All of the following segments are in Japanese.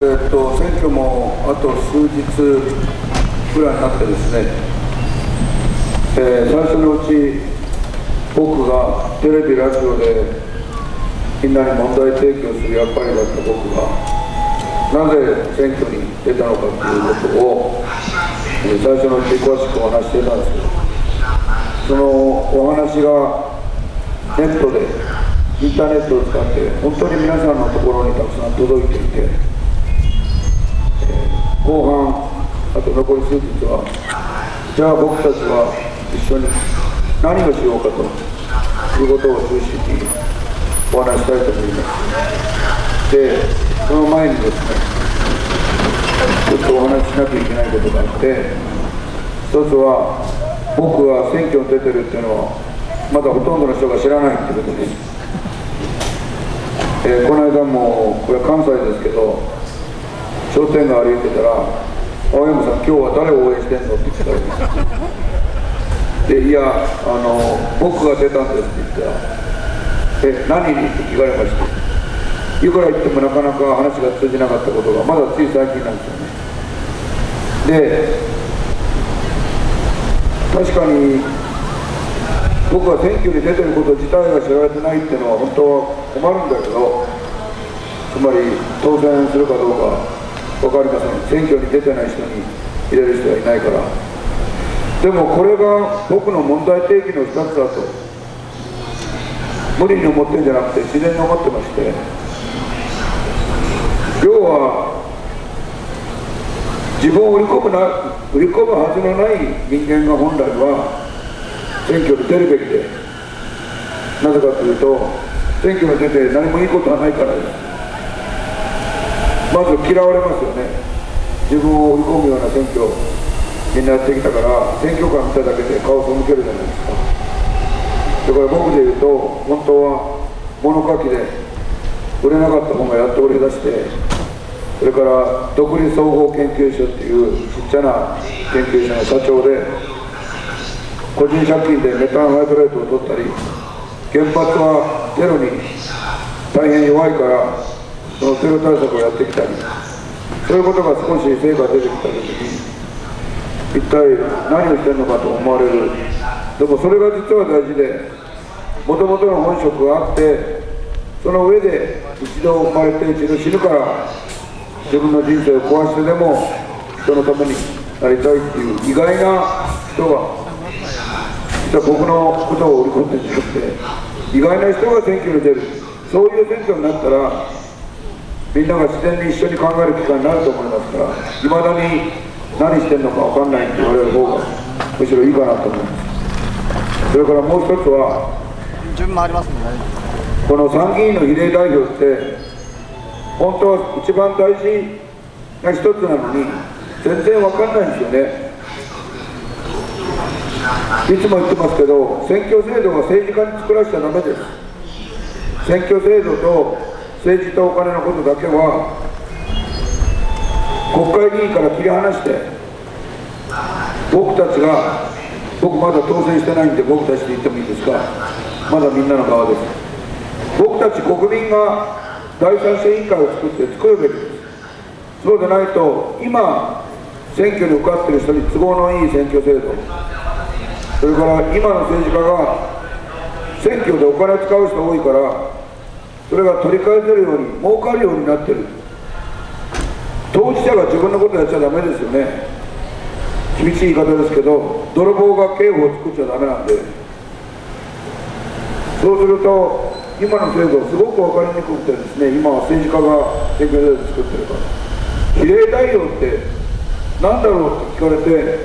えっと、選挙もあと数日ぐらいになってですね、えー、最初のうち僕がテレビ、ラジオでみんなに問題提起をする役割だった僕がなぜ選挙に出たのかということを、えー、最初のうち詳しくお話していたんですけどそのお話がネットでインターネットを使って本当に皆さんのところにたくさん届いていて後半あと残り数日は。じゃあ僕たちは一緒に何をしようかということを中心にお話したいと思います。でその前にですねちょっとお話ししなきゃいけないことがあって一つは僕は選挙に出てるっていうのはまだほとんどの人が知らないってことです、えー、この間もこれは関西ですけど商店街歩いてたら「青山さん今日は誰を応援してんの?」って聞かれてで「いやあの僕が出たんです」って言ったら「え何？に?」って聞かれましていくら言ってもなかなか話が通じなかったことがまだつい最近なんですよねで確かに僕は選挙に出てること自体が知られてないっていうのは本当は困るんだけどつまり当選するかどうか分かりません。選挙に出てない人に入れる人はいないから。でもこれが僕の問題提起の一つだと。無理に思ってんじゃなくて自然に思ってまして。要は自分を売り込むな売り込むはずのない人間が本来は選挙に出るべきで。なぜかというと選挙に出て何もいいことはないからです。まず嫌われますよね。自分を追い込むような選挙みんなやってきたから選挙カー見ただけで顔を背けるじゃないですか。だから僕で言うと本当は物書きで売れなかった本がやっと売り出してそれから独立総合研究所っていうちっちゃな研究所の社長で個人借金でメタンハイドレートを取ったり原発はテロに大変弱いからのテロ対策をやってきたり。そういうことが少し成果出てきた時に一体何をしてるのかと思われる。でもそれが実は大事でもともとの本職があってその上で一度生まれて一度死ぬから自分の人生を壊してでも人のためになりたいっていう意外な人が実は僕のことを織り込んでしまって意外な人が選挙に出る。そういう選挙になったらみんなが自然に一緒に考える機会になると思いますからいまだに何してんのか分かんないって言われる方がむしろいいかなと思います。それからもう一つは順番ありますね。この参議院の比例代表って本当は一番大事な一つなのに全然分かんないんですよね。いつも言ってますけど選挙制度が政治家に作らせちゃだめです。選挙制度と政治とお金のことだけは国会議員から切り離して僕たちが僕まだ当選してないんで僕たちで言ってもいいですか？まだみんなの側です。僕たち国民が第三者委員会を作って作るべきです。そうでないと今選挙に受かってる人に都合のいい選挙制度それから今の政治家が選挙でお金を使う人多いからそれが取り返せるように儲かるようになってる。当事者が自分のことやっちゃだめですよね。厳しい言い方ですけど泥棒が刑法を作っちゃだめなんで。そうすると今の制度はすごく分かりにくくてですね今は政治家が選挙制度作ってるから。比例代表って何だろうって聞かれて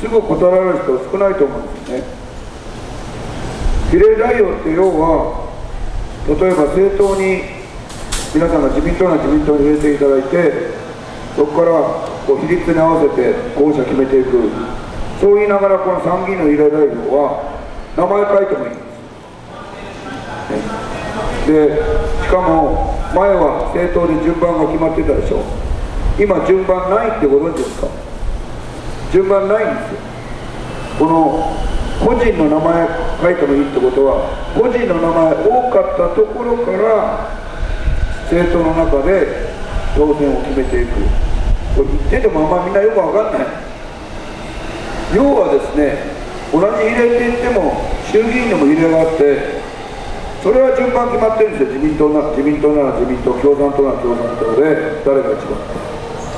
すぐ答えられる人は少ないと思うんですね。比例代表って要は例えば政党に皆さんが自民党な自民党に入れていただいてそこからこう比率に合わせて候補者決めていく。そう言いながらこの参議院の比例代表は名前書いてもいいんです。ね。でしかも前は政党で順番が決まってたでしょ。今順番ないってご存知ですか？順番ないんですよ。この個人の名前書いてもいいってことは個人の名前多かったところから政党の中で当選を決めていく。これ言っててもあんまりみんなよく分かんない。要はですね同じ比例って言っても衆議院でも比例があってそれは順番決まってるんですよ。自民党な自民党なら自民党共産党なら共産党で誰が一番。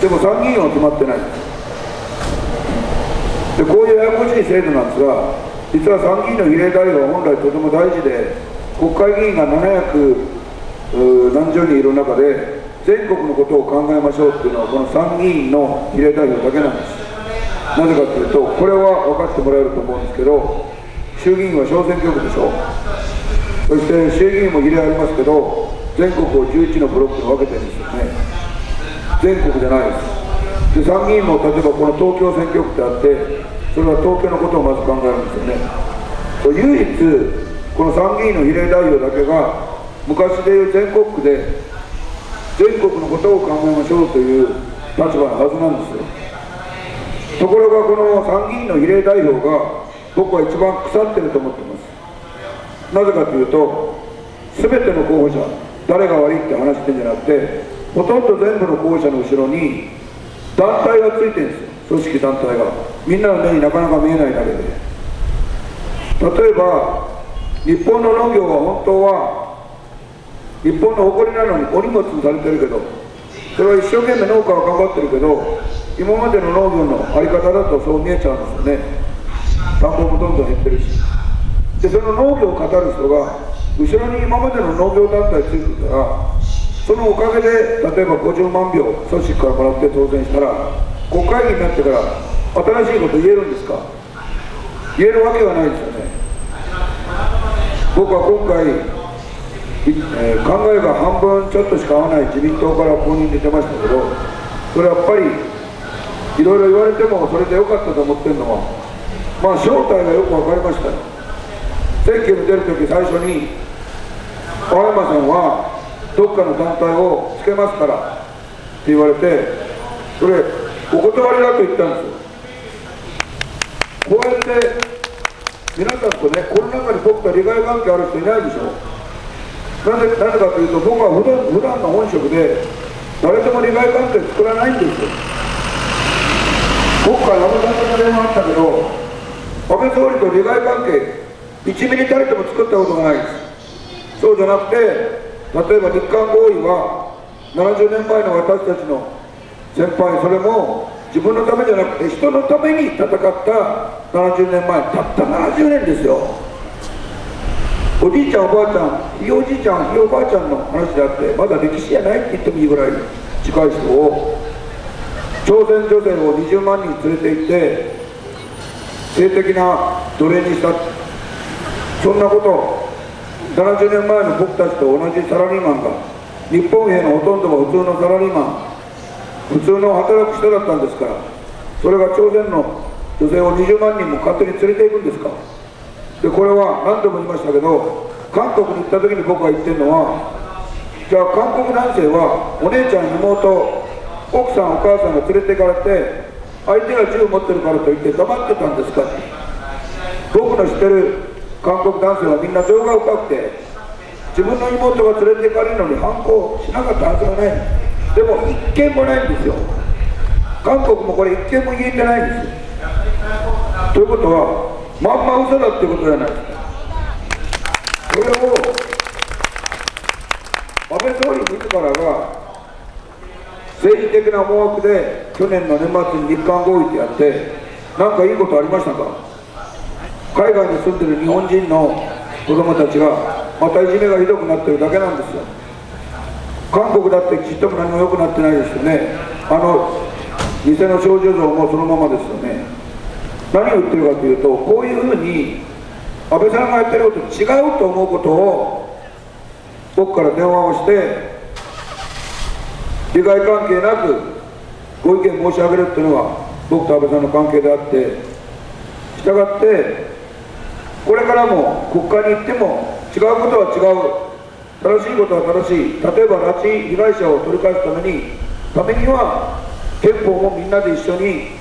でも参議院は決まってない。ですでこういうややこしい制度なんですが実は参議院の比例代表は本来とても大事で国会議員が700何十人いる中で全国のことを考えましょうっていうのはこの参議院の比例代表だけなんです。なぜかというとこれは分かってもらえると思うんですけど衆議院は小選挙区でしょ。そして衆議院も比例ありますけど全国を11のブロックに分けてるんですよね。全国じゃないです。で参議院も例えばこの東京選挙区ってあってそれは東京のことをまず考えるんですよね。唯一この参議院の比例代表だけが昔でいう全国区で全国のことを考えましょうという立場のはずなんですよ。ところがこの参議院の比例代表が僕は一番腐ってると思ってます。なぜかというと全ての候補者誰が悪いって話してんじゃなくてほとんど全部の候補者の後ろに団体がついてるんですよ。組織団体が。みんなの目になかなか見えないだけで。例えば日本の農業は本当は日本の誇りなのにお荷物にされてるけどそれは一生懸命農家は頑張ってるけど今までの農業の在り方だとそう見えちゃうんですよね。田んぼもどんどん減ってるし。でその農業を語る人が後ろに今までの農業団体ついてたらそのおかげで例えば50万票組織からもらって当選したら国会議員になってから新しいこと言えるんですか？言えるわけはないですよね。僕は今回、えー、考えが半分ちょっとしか合わない自民党から公認で出ましたけどそれはやっぱりいろいろ言われてもそれでよかったと思ってるのはまあ正体がよく分かりましたよ。選挙に出るとき最初に青山さんはどっかの団体をつけますからって言われてそれお断りだと言ったんですよ。こうやって皆さんとねこの中に僕と利害関係ある人いないでしょ。なぜなぜかというと僕は普段普段の本職で誰とも利害関係作らないんですよ。僕から安倍さんの電話あったけど安倍総理と利害関係1ミリたりとも作ったことがないです。そうじゃなくて例えば日韓合意は70年前の私たちの先輩それも自分のためじゃなくて人のために戦った70年前たった70年ですよ。おじいちゃんおばあちゃんひいおじいちゃんひいおばあちゃんの話であってまだ歴史じゃないって言ってもいいぐらい近い人を朝鮮女性を20万人連れて行って性的な奴隷にしたそんなこと70年前の僕たちと同じサラリーマンが日本兵のほとんどが普通のサラリーマン。普通の働く人だったんですからそれが朝鮮の女性を20万人も勝手に連れていくんですか？でこれは何度も言いましたけど韓国に行った時に僕が言ってるのはじゃあ韓国男性はお姉ちゃん妹奥さんお母さんが連れて行かれて相手が銃を持ってるからといって黙ってたんですか？僕の知ってる韓国男性はみんな情が深くて自分の妹が連れて行かれるのに反抗しなかったはずがない。でも一件もないんですよ。韓国もこれ一件も言えてないんですよ。ということはまんま嘘だってことじゃない。ですかそれを安倍総理自らが政治的な思惑で去年の年末に日韓合意ってやって何かいいことありましたか？海外に住んでる日本人の子供たちがまたいじめがひどくなってるだけなんですよ。韓国だってちっとも何も良くなってないですよね。あの偽の少女像もそのままですよね。何を言ってるかというとこういうふうに安倍さんがやってること違うと思うことを僕から電話をして利害関係なくご意見申し上げるっていうのは僕と安倍さんの関係であってしたがってこれからも国会に行っても違うことは違う。正しい。ことは正しい。例えば拉致被害者を取り返すためにためには憲法もみんなで一緒に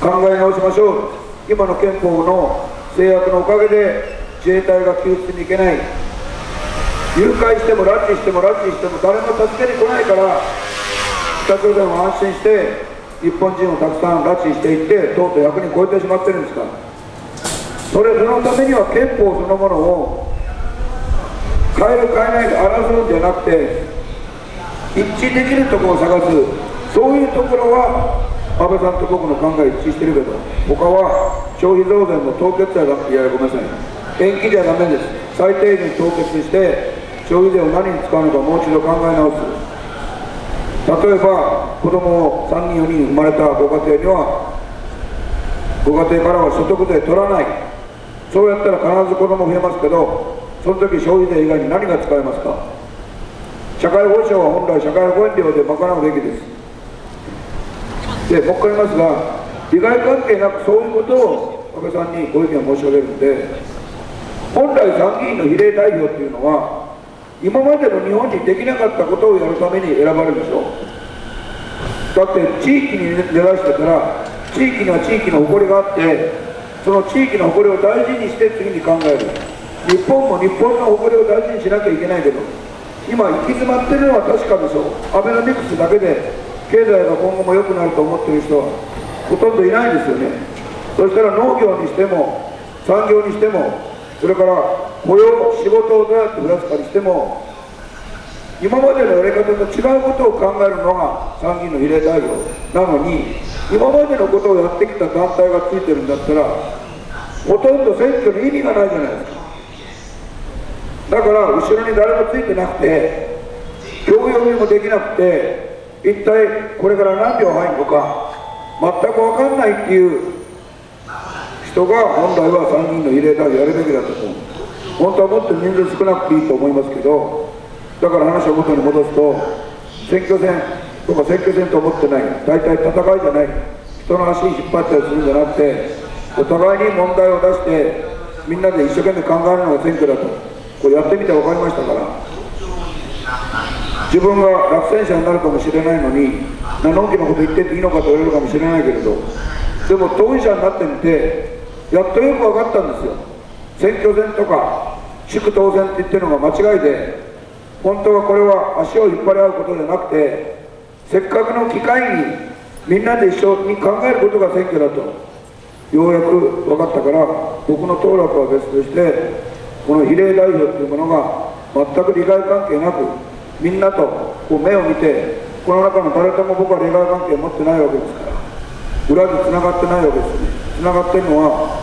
考え直しましょう。今の憲法の制約のおかげで自衛隊が救出に行けない誘拐しても拉致しても拉致しても誰も助けに来ないから北朝鮮は安心して日本人をたくさん拉致していってとうとう100人超えてしまってるんですか。それそのためには憲法そのものを変える変えないで争うんじゃなくて一致できるところを探す。そういうところは安倍さんと僕の考え一致してるけど他は消費増税も凍結じゃいやごめんなさい。延期じゃダメです。最低限凍結して消費税を何に使うのかもう一度考え直す。例えば子供を3人4人生まれたご家庭にはご家庭からは所得税取らない。そうやったら必ず子供増えますけどその時消費税以外に何が使えますか？社会保障は本来社会保険料で賄うべきです。でもう一回言いますが利害関係なくそういうことを安倍さんにご意見を申し上げるんで本来参議院の比例代表っていうのは今までの日本にできなかったことをやるために選ばれるでしょ？だって地域に根ざしてたら地域には地域の誇りがあってその地域の誇りを大事にして次に考える。日本も日本の誇りを大事にしなきゃいけないけど今行き詰まってるのは確かでしょ。アベノミクスだけで経済が今後も良くなると思ってる人はほとんどいないんですよね。そしたら農業にしても産業にしてもそれから雇用仕事をどうやって増やすかにしても今までのやり方と違うことを考えるのが参議院の比例代表。なのに今までのことをやってきた団体がついてるんだったらほとんど選挙に意味がないじゃないですか。だから後ろに誰もついてなくて教養にもできなくて一体これから何秒入るのか全く分かんないっていう人が本来は参議院の比例代表やるべきだと思う。本当はもっと人数少なくていいと思いますけどだから話を元に戻すと選挙戦とか選挙戦と思ってない。大体戦いじゃない。人の足引っ張ったりするんじゃなくてお互いに問題を出してみんなで一生懸命考えるのが選挙だと。これやってみて分かりましたから自分が落選者になるかもしれないのに何の大きなこと言ってていいのかと言われるかもしれないけれどでも当事者になってみてやっとよく分かったんですよ。選挙戦とか祝当選って言ってるのが間違いで本当はこれは足を引っ張り合うことじゃなくてせっかくの機会にみんなで一緒に考えることが選挙だとようやく分かったから僕の当落は別としてこの比例代表っていうものが全く利害関係なくみんなとこう目を見てこの中の誰とも僕は利害関係を持ってないわけですから裏でつながってないわけですね。つながってるのは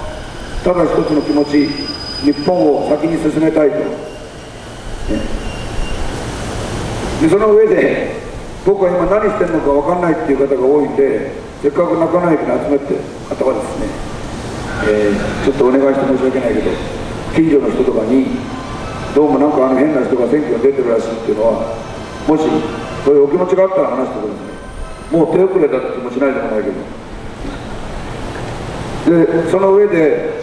ただ一つの気持ち日本を先に進めたいと、ね、でその上で僕は今何してるのか分かんないっていう方が多いんでせっかく中野駅に集めて方はですね、えー、ちょっとお願いして申し訳ないけど。近所の人とかにどうもなんかあの変な人が選挙に出てるらしいっていうのはもしそういうお気持ちがあったら話してください。もう手遅れだって気もしないでもないけど。でその上で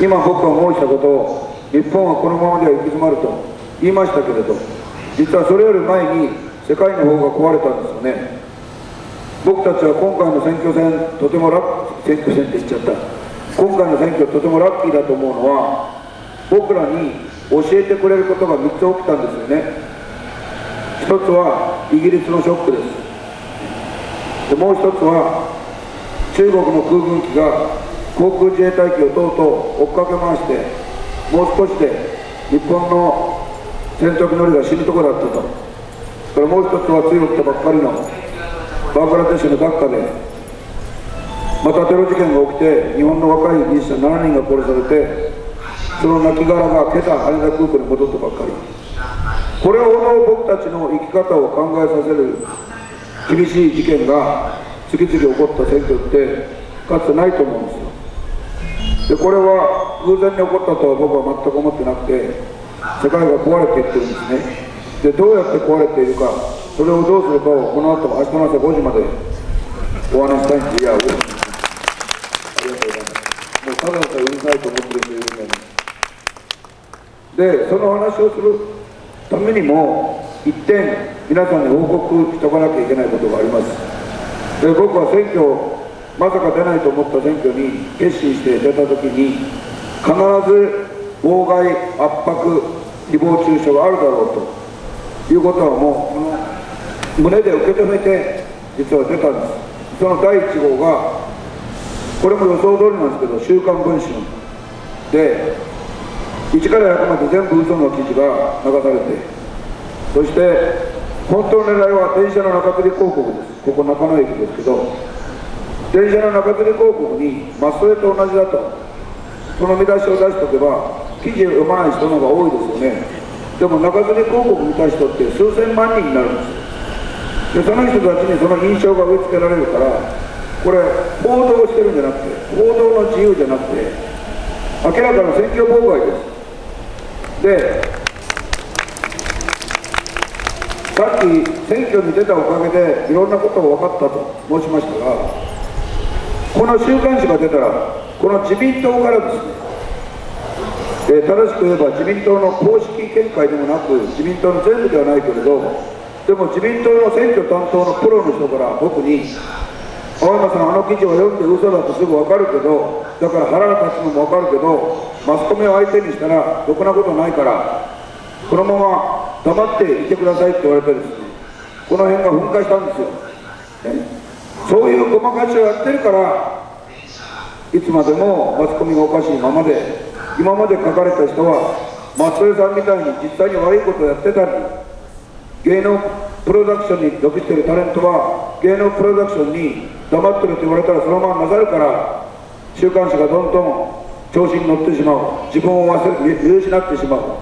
今僕が申したことを日本はこのままでは行き詰まると言いましたけれど実はそれより前に世界の方が壊れたんですよね。僕たちは今回の選挙戦とてもラッ選挙戦って言っちゃった。今回の選挙とてもラッキーだと思うのは僕らに教えてくれることが3つ起きたんですよね。一つはイギリスのショックです。でもう一つは中国の空軍機が航空自衛隊機をとうとう追っかけ回してもう少しで日本の戦闘機乗りが死ぬとこだったと。それもう一つは強くてばっかりのバングラデシュのダッカでまたテロ事件が起きて日本の若い技術者7人が殺されてその亡骸が今朝羽田空港に戻ったばっかり。これほど僕たちの生き方を考えさせる厳しい事件が次々起こった選挙ってかつてないと思うんですよ。でこれは偶然に起こったとは僕は全く思ってなくて世界が壊れていってるんですね。でどうやって壊れているかそれをどうするかをこの後明日の朝5時までお話したいんです。いやありがとうございますもうただでさえうるさいと思ってる人いるのにでその話をするためにも一点皆さんに報告しておかなきゃいけないことがあります。で僕は選挙まさか出ないと思った選挙に決心して出た時に必ず妨害圧迫誹謗中傷があるだろうということはもう胸で受け止めて実は出たんです。その第1号がこれも予想通りなんですけど「週刊文春」で1から100まで全部嘘の記事が流されてそして本当の狙いは電車の中吊り広告です。ここ中野駅ですけど電車の中吊り広告にマストレと同じだとその見出しを出しておけば記事を読まない人の方が多いですよね。でも中吊り広告見た人って数千万人になるんですでその人たちにその印象が植え付けられるからこれ報道してるんじゃなくて報道の自由じゃなくて明らかな選挙妨害です。でさっき選挙に出たおかげでいろんなことが分かったと申しましたがこの週刊誌が出たらこの自民党からですねえ、正しく言えば自民党の公式見解でもなく自民党の全部ではないけれどでも自民党の選挙担当のプロの人から僕に青山さんあの記事を読んで嘘だとすぐ分かるけどだから腹が立つのも分かるけどマスコミを相手にしたらろくなことないからこのまま黙っていてくださいって言われてですねこの辺が噴火したんですよ、ね、そういうごまかしをやってるからいつまでもマスコミがおかしいままで今まで書かれた人は松江さんみたいに実際に悪いことをやってたり芸能プロダクションに属しているタレントは芸能プロダクションに黙ってると言われたらそのままなさるから週刊誌がどんどん調子に乗ってしまう。自分を忘れ見失ってしまう。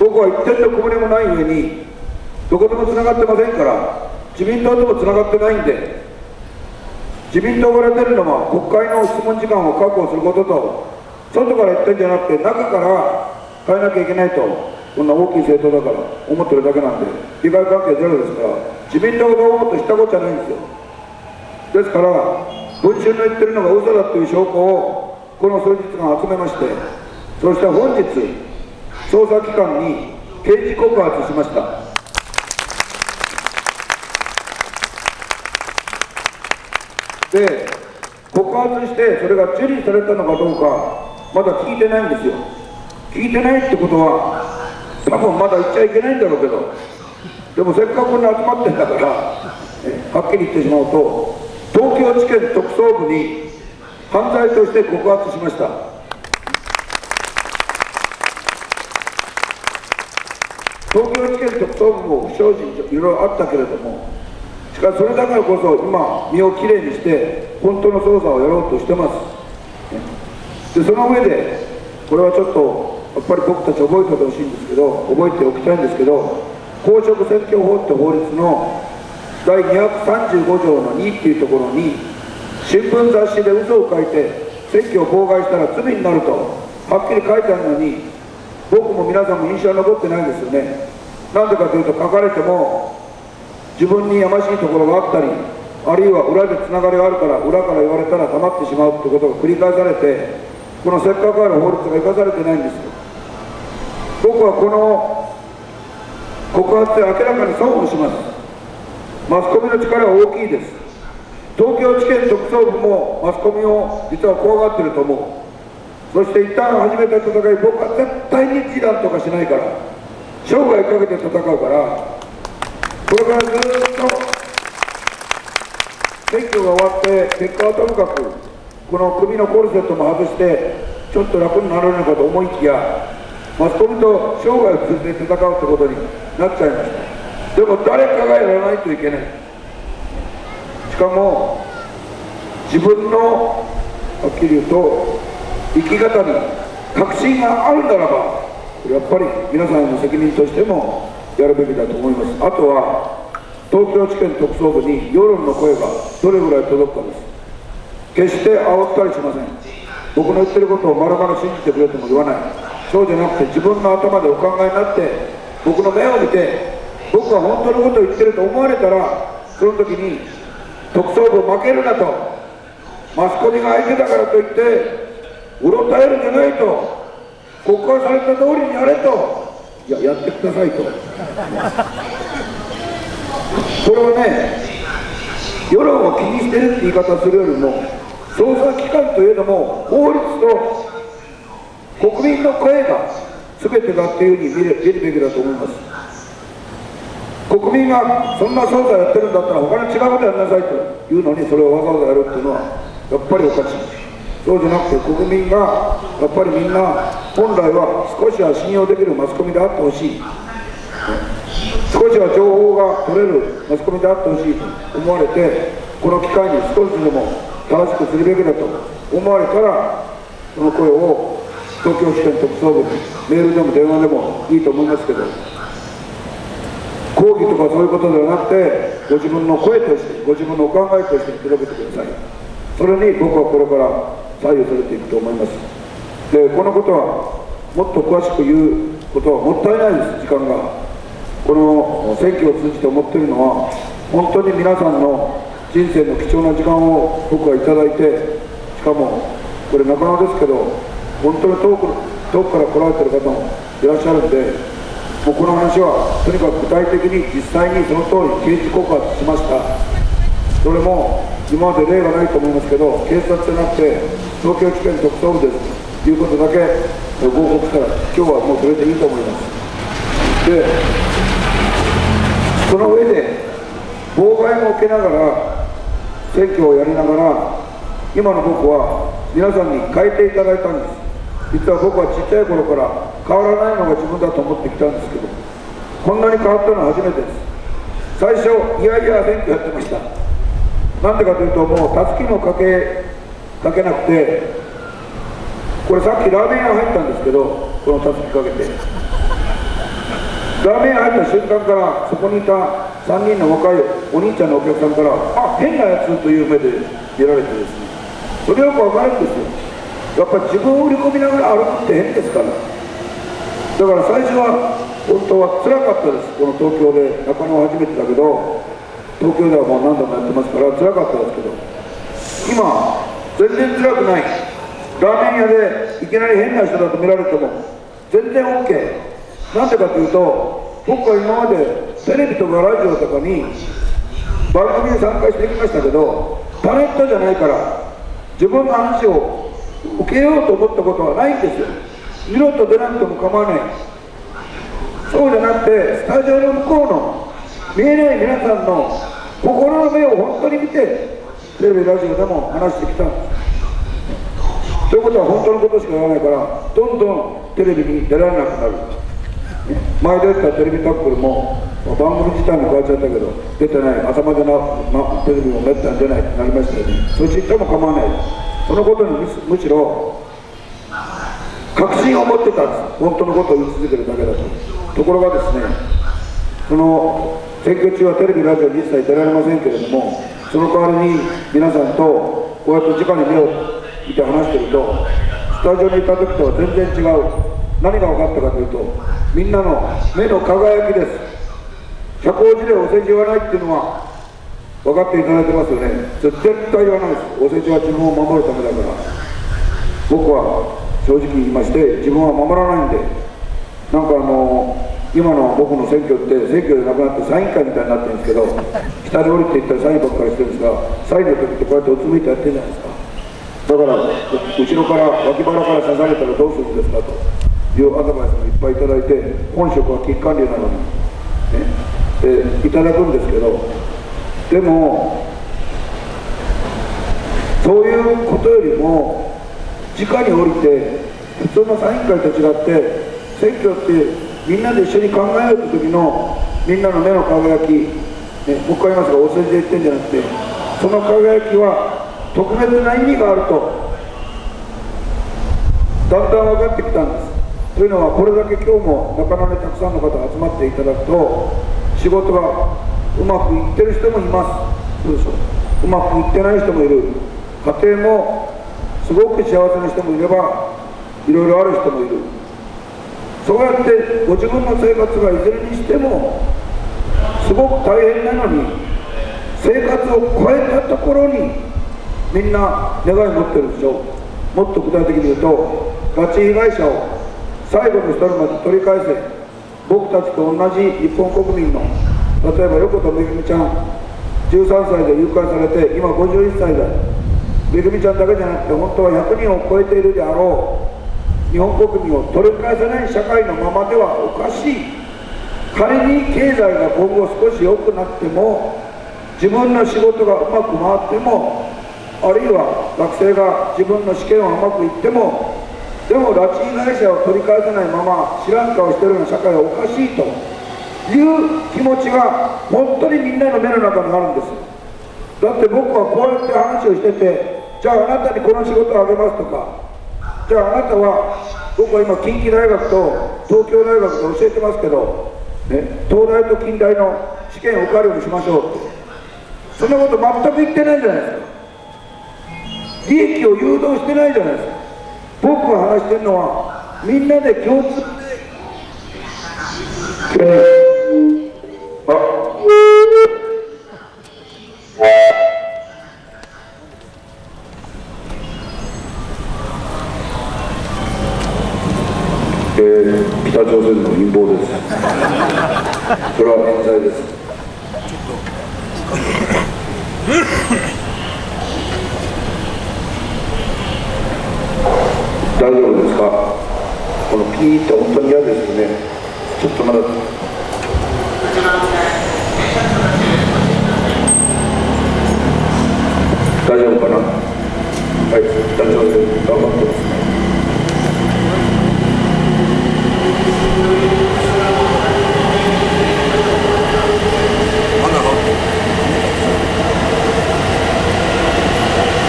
僕は一点の小舟もない上にどこともつながってませんから自民党ともつながってないんで自民党から出るのは国会の質問時間を確保することと外から言ってんじゃなくて中から変えなきゃいけないとこんな大きい政党だから思ってるだけなんで利害関係ゼロですから自民党がどう思ってしたことじゃないんですよ。ですから文春の言ってるのが嘘だという証拠をこの数日間集めましてそして本日捜査機関に刑事告発しました。で告発してそれが受理されたのかどうかまだ聞いてないんですよ。聞いてないってことは多分まだ言っちゃいけないんだろうけど。でもせっかくに集まってんだからはっきり言ってしまうと東京地検特捜部に犯罪として告発しました。東京地検特捜部も不祥事いろいろあったけれどもしかしそれだからこそ今身をきれいにして本当の捜査をやろうとしてます。でその上でこれはちょっとっぱり僕たち覚えておいてほしいんですけど覚えておきたいんですけど公職選挙法って法律の第235条の2っていうところに新聞雑誌で嘘を書いて選挙を妨害したら罪になるとはっきり書いてあるのに僕も皆さんも印象に残ってないんですよね。なんでかというと書かれても自分にやましいところがあったりあるいは裏でつながりがあるから裏から言われたら黙ってしまうってことが繰り返されてこのせっかくある法律が生かされてないんですよ。僕はこの告発で明らかに損をします。マスコミの力は大きいです。東京地検特捜部もマスコミを実は怖がってると思う。そして一旦始めた戦い僕は絶対に示談とかしないから生涯かけて戦うからこれからずっと選挙が終わって結果はともかくこの首のコルセットも外してちょっと楽になられるのかと思いきやマスコミと生涯を通じて戦うってことになっちゃいました。でも誰かがやらないといけない。しかも自分のはっきり言うと生き方に確信があるならばやっぱり皆さんへの責任としてもやるべきだと思います。あとは東京地検特捜部に世論の声がどれぐらい届くかです。決して煽ったりしません。僕の言ってることをまるまる信じてくれとも言わない。そうじゃなくて自分の頭でお考えになって僕の目を見て僕は本当のことを言ってると思われたらその時に特捜部負けるなとマスコミが相手だからといってうろたえるんじゃないと告発された通りにやれといややってくださいと。これはね世論を気にしてるって言い方するよりも捜査機関というのも法律と国民の声が全てだっていうふうに見る見るべきだと思います。国民がそんな捜査やってるんだったら他に違うことやんなさいというのにそれをわざわざやるっていうのはやっぱりおかしい。そうじゃなくて国民がやっぱりみんな本来は少しは信用できるマスコミであってほしい。少しは情報が取れるマスコミであってほしいと思われてこの機会に少しでも正しくするべきだと思われたらその声を東京支店特捜部にメールでも電話でもいいと思いますけど抗議とかそういうことではなくてご自分の声としてご自分のお考えとして届けてください。それに僕はこれから左右されていくと思います。でこのことはもっと詳しく言うことはもったいないです。時間が。この選挙を通じて思っているのは本当に皆さんの人生の貴重な時間を僕はいただいてしかもこれ中野ですけど本当に遠く遠くから来られてる方もいらっしゃるんでもうこの話はとにかく具体的に実際にその通り刑事告発しました。それも今まで例がないと思いますけど警察じゃなくて東京地検特捜部です。ということだけご報告したら今日はもうそれでいいと思います。でその上で妨害も受けながら選挙をやりながら今の僕は皆さんに変えていただいたんです。実は僕はちっちゃい頃から変わらないのが自分だと思ってきたんですけどこんなに変わったのは初めてです。最初いやいや選挙やってました。なんでかというともうたすきもかけかけなくてこれさっきラーメン屋入ったんですけどこのたすきかけて。ラーメン屋入った瞬間からそこにいた3人の若いお兄ちゃんのお客さんからあ変なやつという目で見られてですねそれよくわかるんですよ。やっぱ自分を売り込みながら歩くって変ですから。だから最初は本当は辛かったです。この東京で中野は初めてだけど東京ではもう何度もやってますから辛かったですけど。今全然辛くない。ラーメン屋でいきなり変な人だと見られても全然 OK なんでかというと僕は今までテレビとかラジオとかに番組に参加してきましたけどタレントじゃないから自分の話を受けようと思ったことはないんですよ。二度と出なくても構わない。そうじゃなくてスタジオの向こうの見えない皆さんの心の目を本当に見てテレビラジオでも話してきたんです。ということは本当のことしか言わないからどんどんテレビに出られなくなる。前出てたテレビタックルも番組自体も変わっちゃったけど出てない朝までの、ま、テレビもめったに出ないってなりましたよねそっち行っても構わないそのことにむしろ確信を持ってたんです本当のことを言い続けるだけだとところがですねその選挙中はテレビラジオに一切出られませんけれどもその代わりに皆さんとこうやって直に目を見て話してるとスタジオにいた時とは全然違う何が分かったかというとみんなの目の輝きです。社交辞令お世辞言わないっていうのは分かっていただいてますよね。絶対言わないです。おせちは自分を守るためだから。僕は正直言いまして自分は守らないんで。なんかあの今の僕の選挙って選挙でなくなってサイン会みたいになってるんですけど下に降りていったらサインばっかりしてるんですがサインの時ってこうやってうつむいてやってるじゃないですか。だから後ろから脇腹から刺されたらどうするんですかと。いうアドバイスもいっぱいいただいて本職は危機管理なのに、ね、いただくんですけどでもそういうことよりも直に降りて普通のサイン会と違って選挙ってみんなで一緒に考える時のみんなの目の輝き、ね、もう一回言いますがお世辞で言ってんじゃなくてその輝きは特別な意味があるとだんだん分かってきたんです。というのはこれだけ今日も中野にたくさんの方集まっていただくと仕事がうまくいってる人もいます。そうでしょう。まくいってない人もいる。家庭もすごく幸せな人もいればいろいろある人もいる。そうやってご自分の生活がいずれにしてもすごく大変なのに生活を超えたところにみんな願いを持ってるでしょもっと具体的に言うと拉致被害者を最後の一人まで取り返せ。僕たちと同じ日本国民の例えば横田めぐみちゃん13歳で誘拐されて今51歳だ。めぐみちゃんだけじゃなくて本当は100人を超えているであろう日本国民を取り返せない社会のままではおかしい。仮に経済が今後少し良くなっても自分の仕事がうまく回ってもあるいは学生が自分の試験をうまくいってもでも拉致被害者を取り返せないまま知らん顔してるような社会はおかしいという気持ちが本当にみんなの目の中にあるんです。だって僕はこうやって話をしててじゃああなたにこの仕事をあげますとかじゃああなたは僕は今近畿大学と東京大学で教えてますけど、ね、東大と近大の試験を受かるようにしましょう。ってそんなこと全く言ってないじゃないですか。利益を誘導してないじゃないですか。僕が話してるのはみんなで共通えー、北朝鮮の陰謀です。それは冤罪です。大丈夫ですか？このピーって本当に嫌ですよね。ちょっとまだ。大丈夫かな？はい大丈夫です。頑張ってます。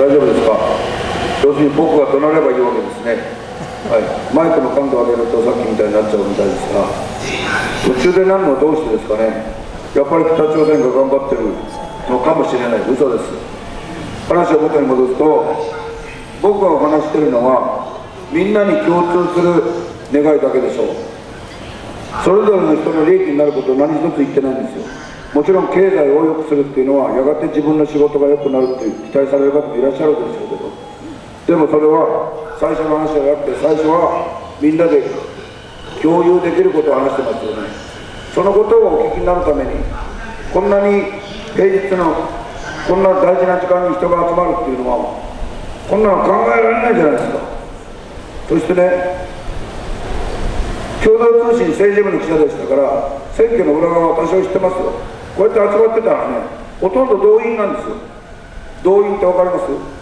大丈夫ですか？要するに僕が怒鳴ればいいわけですね、はい、マイクの感度を上げるとさっきみたいになっちゃうみたいですが途中でなるのはどうしてですかね。やっぱり北朝鮮が頑張ってるのかもしれない。嘘です。話を元に戻すと僕がお話してるのはみんなに共通する願いだけでしょう。それぞれの人の利益になることを何一つ言ってないんですよ。もちろん経済を良くするっていうのはやがて自分の仕事が良くなるっていう期待される方もいらっしゃるでしょうけど。でもそれは最初の話じゃなくて最初はみんなで共有できることを話してますよね。そのことをお聞きになるためにこんなに平日のこんな大事な時間に人が集まるっていうのはこんなの考えられないじゃないですか。そしてね共同通信政治部の記者でしたから選挙の裏側は多少知ってますよ。こうやって集まってたらねほとんど動員なんですよ。動員って分かります？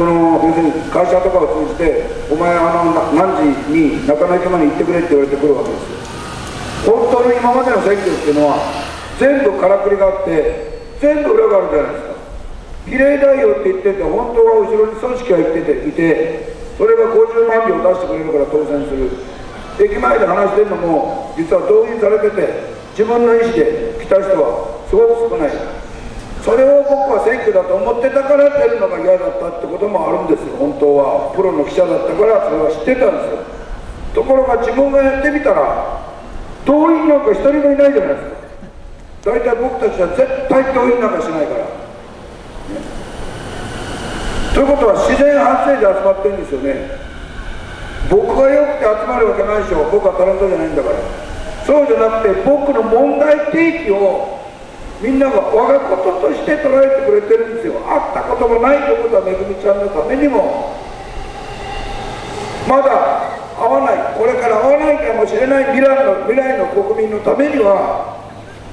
その要するに会社とかを通じてお前あの何時に中野駅まで行ってくれって言われてくるわけですよ。本当の今までの選挙っていうのは全部からくりがあって全部裏があるじゃないですか。比例代表って言ってて本当は後ろに組織がいてていてそれが50万票出してくれるから当選する。駅前で話してるのも実は動員されてて自分の意思で来た人はすごく少ない。それを僕は選挙だと思ってたから出るのが嫌だったってこともあるんですよ。本当は。プロの記者だったからそれは知ってたんですよ。ところが自分がやってみたら動員なんか一人もいないじゃないですか。大体僕たちは絶対動員なんかしないから、ね、ということは自然発生で集まってるんですよね。僕がよくて集まるわけないでしょ。僕はタレントじゃないんだから。そうじゃなくて僕の問題提起をみんなが我がこととして捉えてくれてるんですよ。会ったこともないということはめぐみちゃんのためにも。まだ会わない。これから会わないかもしれない未来の未来の国民のためには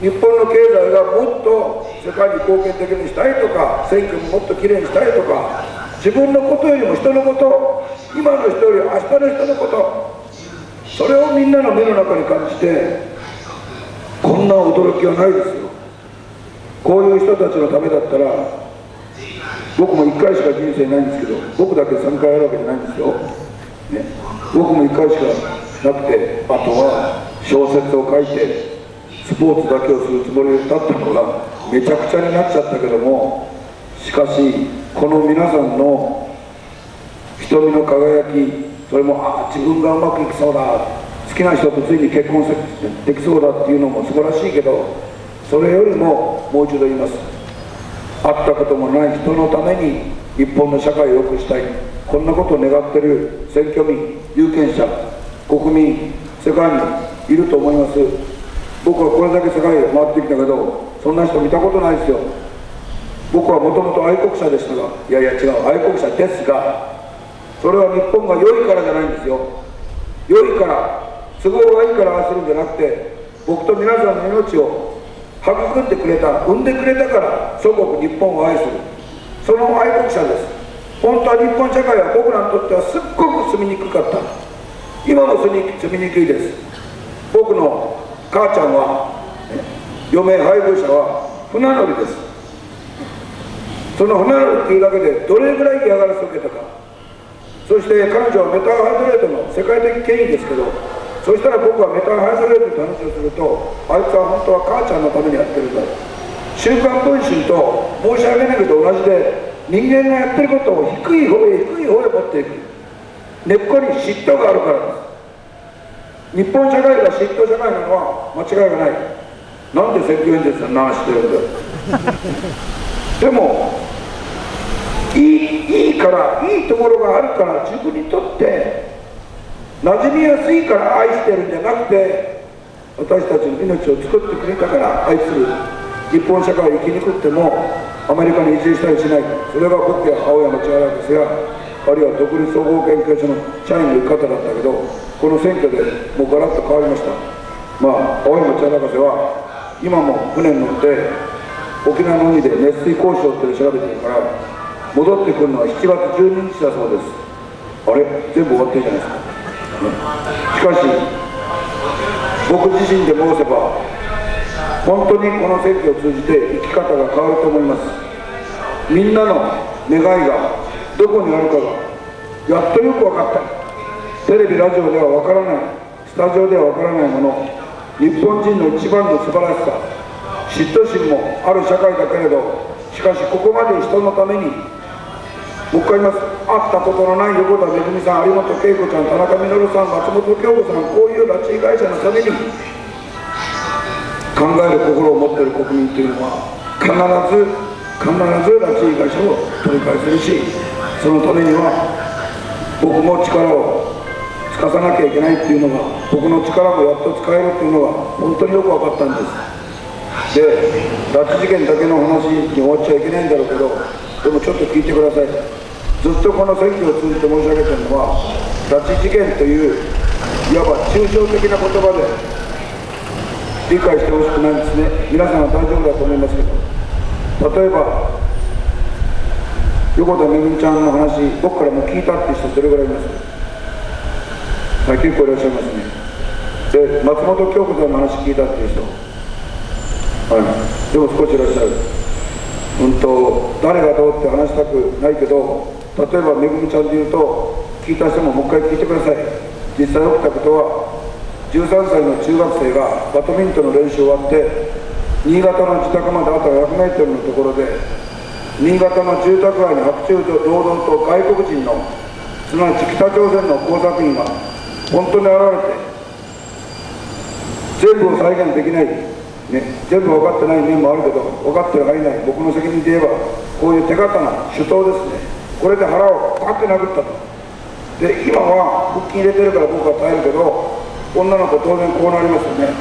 日本の経済がもっと世界に貢献的にしたいとか選挙ももっときれいにしたいとか自分のことよりも人のこと今の人より明日の人のことそれをみんなの目の中に感じてこんな驚きはないですよ。こういう人たちのためだったら僕も1回しか人生ないんですけど僕だけ3回あるわけじゃないんですよ、ね、僕も1回しかなくてあとは小説を書いてスポーツだけをするつもりだったのがめちゃくちゃになっちゃったけどもしかしこの皆さんの瞳の輝きそれもああ自分がうまくいきそうだ好きな人とついに結婚できそうだっていうのも素晴らしいけどそれよりももう一度言います。会ったこともない人のために日本の社会を良くしたい。こんなことを願ってる選挙民有権者国民世界にいると思います。僕はこれだけ世界を回ってきたけどそんな人見たことないですよ。僕はもともと愛国者でしたがいやいや違う愛国者ですがそれは日本が良いからじゃないんですよ。良いから都合がいいからああするんじゃなくて僕と皆さんの命を育んでくれた産んでくれたから祖国日本を愛する。その愛国者です。本当は日本社会は僕らにとってはすっごく住みにくかった。今も住みにくいです。僕の母ちゃんは、ね、余命配偶者は船乗りです。その船乗りっていうだけでどれぐらい嫌がらせを受けたか。そして彼女はメタハイドレートの世界的権威ですけどそしたら僕はメタハイドレートって話をするとあいつは本当は母ちゃんのためにやってるんだ週刊文春と申し訳ないけど同じで人間がやってることを低い方へ低い方へ持っていく。根っこに嫉妬があるから。です日本社会が嫉妬社会なのは間違いがない。なんで選挙演説の話してるんだ。でもいいいいからいいところがあるから自分にとって馴染みやすいから愛してるんじゃなくて私たちの命を作ってくれたから愛する日本社会を生きにくってもアメリカに移住したりしない。それが僕や青山千原ですがあるいは独立総合研究所の社員の生き方だったけどこの選挙でもうガラッと変わりました。まあ青山千原博士は今も船に乗って沖縄の海で熱水交渉って調べてるから戻ってくるのは7月12日だそうです。あれ？全部終わってるじゃないですか、しかし僕自身で申せば本当にこの選挙を通じて生き方が変わると思います。みんなの願いがどこにあるかがやっとよく分かった。テレビラジオでは分からない。スタジオでは分からないもの。日本人の一番の素晴らしさ。嫉妬心もある社会だけれどしかしここまで人のためにもう一回言います。会ったことのない横田めぐみさん有本恵子ちゃん田中稔さん松本京子さんこういう拉致被害者のために考える心を持っている国民というのは必ず必ず拉致被害者を取り返せるしそのためには僕も力を尽かさなきゃいけないっていうのが僕の力もやっと使えるっていうのが本当によく分かったんです。で拉致事件だけの話に終わっちゃいけないんだろうけどでもちょっと聞いてください。ずっとこの選挙を通じて申し上げてるのは拉致事件といういわば抽象的な言葉で理解してほしくないんですね。皆さんは大丈夫だと思いますけど。例えば横田めぐみちゃんの話僕からも聞いたって人どれぐらいいます？はい結構いらっしゃいますね。で松本京子さんの話聞いたっていう人。はい、でも少しいらっしゃる、うんと、誰がどうって話したくないけど例えばめぐみちゃんで言うと聞いた人ももう一回聞いてください。実際起きたことは13歳の中学生がバドミントンの練習終わって新潟の自宅まであと100メートルのところで新潟の住宅街に白昼堂々と外国人のすなわち北朝鮮の工作員が本当に現れて全部を再現できない。ね、全部分かってない面もあるけど分かってる範囲内僕の責任で言えばこういう手堅な手刀ですね。これで腹をパッて殴ったと。で今は腹筋入れてるから僕は耐えるけど女の子当然こうなりますよね。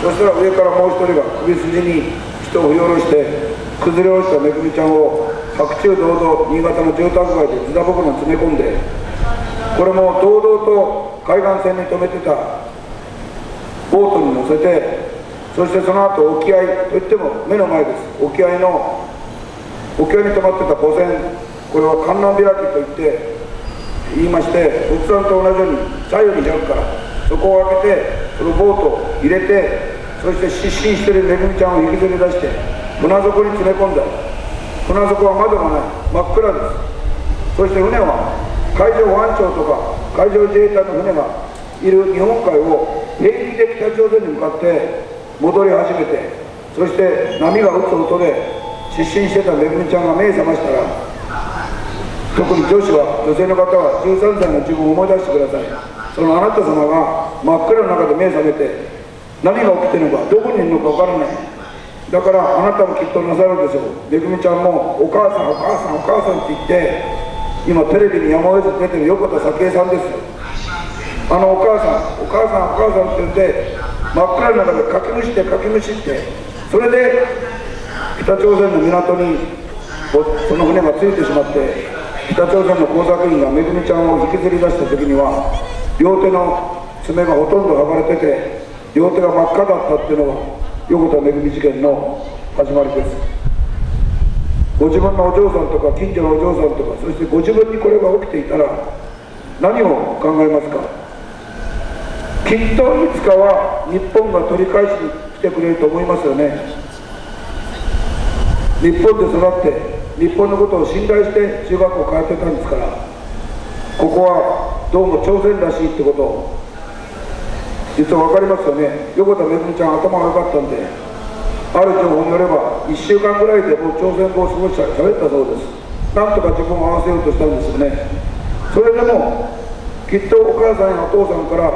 そしたら上からもう一人が首筋に人を振り下ろして崩れ落ちためぐみちゃんを白昼堂々新潟の住宅街でズダ袋に詰め込んでこれも堂々と海岸線に止めてたボートに乗せてそしてその後沖合といっても目の前です。沖合の沖合に止まってた母船これは観音開きといって言いまして仏壇と同じように左右に開くからそこを開けてそのボートを入れてそして失神してるめぐみちゃんを引きずり出して船底に詰め込んだ。船底は窓がない。真っ暗です。そして船は海上保安庁とか海上自衛隊の船がいる日本海を平気で北朝鮮に向かって戻り始めてそして波が打つ音で失神してためぐみちゃんが目覚ましたら特に女子は女性の方は13歳の自分を思い出してください。そのあなた様が真っ暗の中で目覚めて何が起きてるのかどこにいるのか分からない。だからあなたもきっとなさるでしょう。めぐみちゃんもお母さんお母さんお母さんって言って今テレビにやむを出てる横田早紀江さんですよ。あのお母さんお母さんお母さんって言って真っ暗の中でかきむしってかきむしってそれで北朝鮮の港にその船がついてしまって北朝鮮の工作員がめぐみちゃんを引きずり出した時には両手の爪がほとんど剥がれてて両手が真っ赤だったっていうのが横田めぐみ事件の始まりです。ご自分のお嬢さんとか近所のお嬢さんとかそしてご自分にこれが起きていたら何を考えますか？きっといつかは日本が取り返しに来てくれると思いますよね。日本で育って日本のことを信頼して中学校通ってたんですからここはどうも朝鮮らしいってこと。実は分かりますよね。横田めぐみちゃん頭が良かったんである情報によれば1週間ぐらいでもう朝鮮語を少し喋ったそうです。なんとか自分を合わせようとしたんですよね。それでもきっとお母さんやお父さんから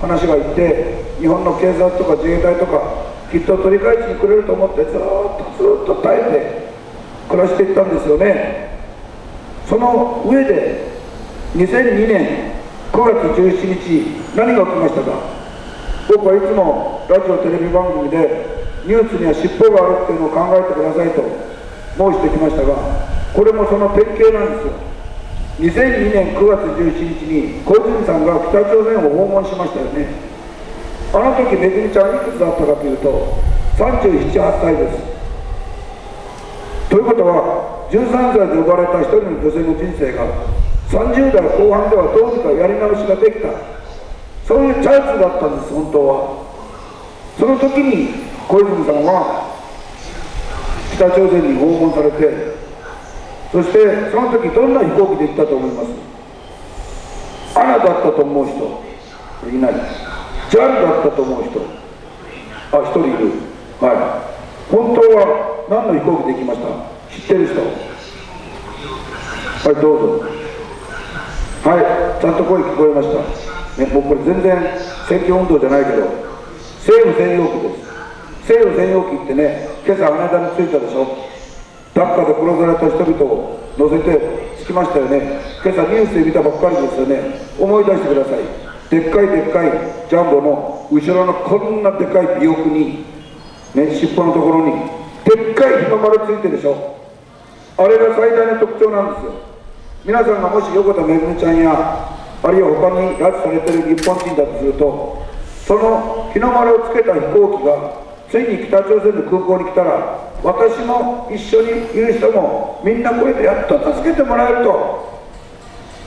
話がいって日本の警察とか自衛隊とかきっと取り返しにくれると思ってずっとずっと耐えて暮らしていったんですよね。その上で2002年9月17日何が起きましたか？僕はいつもラジオテレビ番組でニュースには尻尾があるっていうのを考えてくださいと申してきましたがこれもその典型なんですよ。2002年9月17日に小泉さんが北朝鮮を訪問しましたよね。あの時めぐみちゃんいくつだったかというと378歳です。ということは13歳で呼ばれた一人の女性の人生が30代後半ではどうにかやり直しができた。そういうチャンスだったんです本当は。その時に小泉さんは北朝鮮に訪問されてそしてその時どんな飛行機で行ったと思います？アナだったと思う人？いない。ジャルだったと思う人？あ一人いる。はい。本当は何の飛行機で行きました？知ってる人？はいどうぞ。はいちゃんと声聞こえました。ね、もうこれ全然選挙運動じゃないけど政府専用機です。政府専用機ってね今朝羽田に着いたでしょ？ダッカで殺された人々を乗せて着きましたよね。今朝ニュースで見たばっかりですよね。思い出してください。でっかいでっかいジャンボの後ろのこんなでかい尾翼に、ね、尻尾のところにでっかい日の丸ついてるでしょ。あれが最大の特徴なんですよ。皆さんがもし横田めぐみちゃんやあるいは他に拉致されてる日本人だとするとその日の丸をつけた飛行機がついに北朝鮮の空港に来たら私も一緒にいる人もみんなこれでやっと助けてもらえると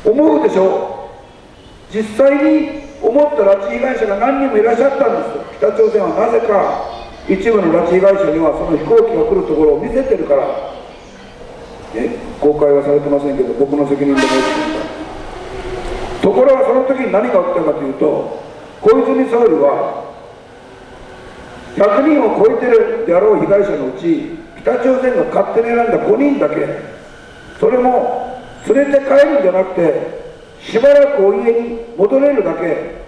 思うでしょう。実際に思った拉致被害者が何人もいらっしゃったんです。北朝鮮はなぜか一部の拉致被害者にはその飛行機が来るところを見せてるから、ね、公開はされてませんけど僕の責任でもいいところがその時に何が起きたかというと小泉総理は100人を超えてるであろう被害者のうち北朝鮮が勝手に選んだ5人だけそれも連れて帰るんじゃなくてしばらくお家に戻れるだけ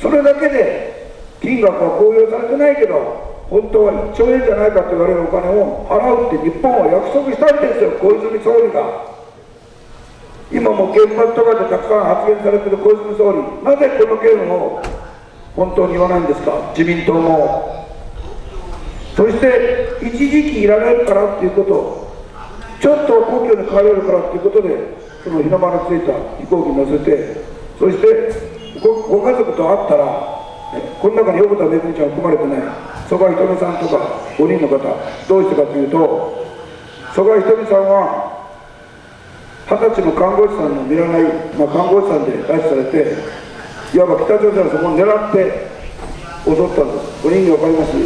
それだけで金額は公表されてないけど本当は1兆円じゃないかと言われるお金を払うって日本は約束したんですよ小泉総理が。今も原発とかでたくさん発言されてる小泉総理。なぜこの件を本当に言わないんですか？自民党も。そして一時期いられるからっていうこと。ちょっと故郷に帰れるからっていうことでその日の丸ついた飛行機に乗せてそしてご家族と会ったら、この中に横田めぐみちゃん含まれてない曽我ひとみさんとか5人の方どうしてかというと曽我ひとみさんは二十歳の看護師さんの見らない、まあ、看護師さんで拉致されていわば北朝鮮はそこを狙って襲ったんです。5人に分かります？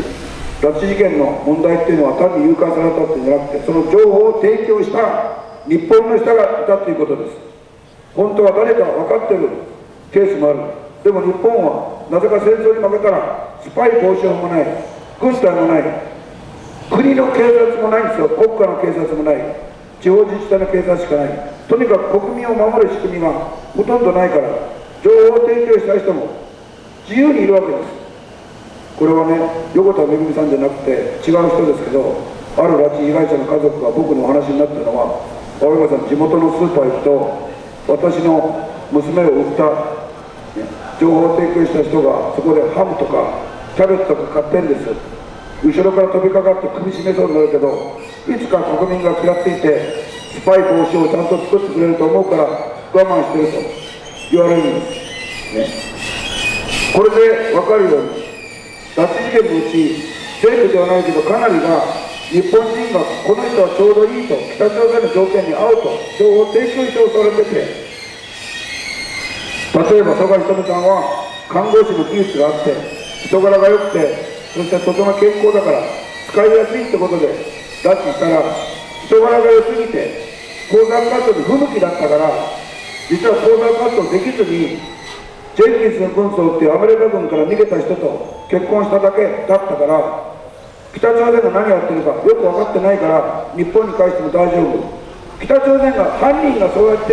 拉致事件の問題っていうのは単に誘拐されたってじゃなくてその情報を提供した日本の人がいたということです。本当は誰か分かってるケースもある。でも日本はなぜか戦争に負けたらスパイ防止法もない軍隊もない国の警察もないんですよ。国家の警察もない地方自治体の警察しかない。とにかく国民を守る仕組みがほとんどないから。情報提供したい人も自由にいるわけです。これはね横田めぐみさんじゃなくて違う人ですけどある拉致被害者の家族が僕のお話になったのは青山さん地元のスーパー行くと私の娘を売った、ね、情報提供した人がそこでハムとかキャベツとか買ってんです。後ろから飛びかかって首絞めそうになるけどいつか国民が嫌っていてスパイ防止をちゃんと作ってくれると思うから我慢してると。言われるんです、ね、これで分かるように拉致事件のうち全部ではないけどかなりが日本人がこの人はちょうどいいと北朝鮮の条件に合うと情報提供してされてて例えば曽我ひとみさんは看護師の技術があって人柄が良くてそしてとても健康だから使いやすいってことで拉致したら人柄が良すぎて鉱山活動に不向きだったから実は鉱山活動できずにジェンキンスの軍曹っていうアメリカ軍から逃げた人と結婚しただけだったから北朝鮮が何やってるかよく分かってないから日本に返しても大丈夫。北朝鮮が犯人がそうやって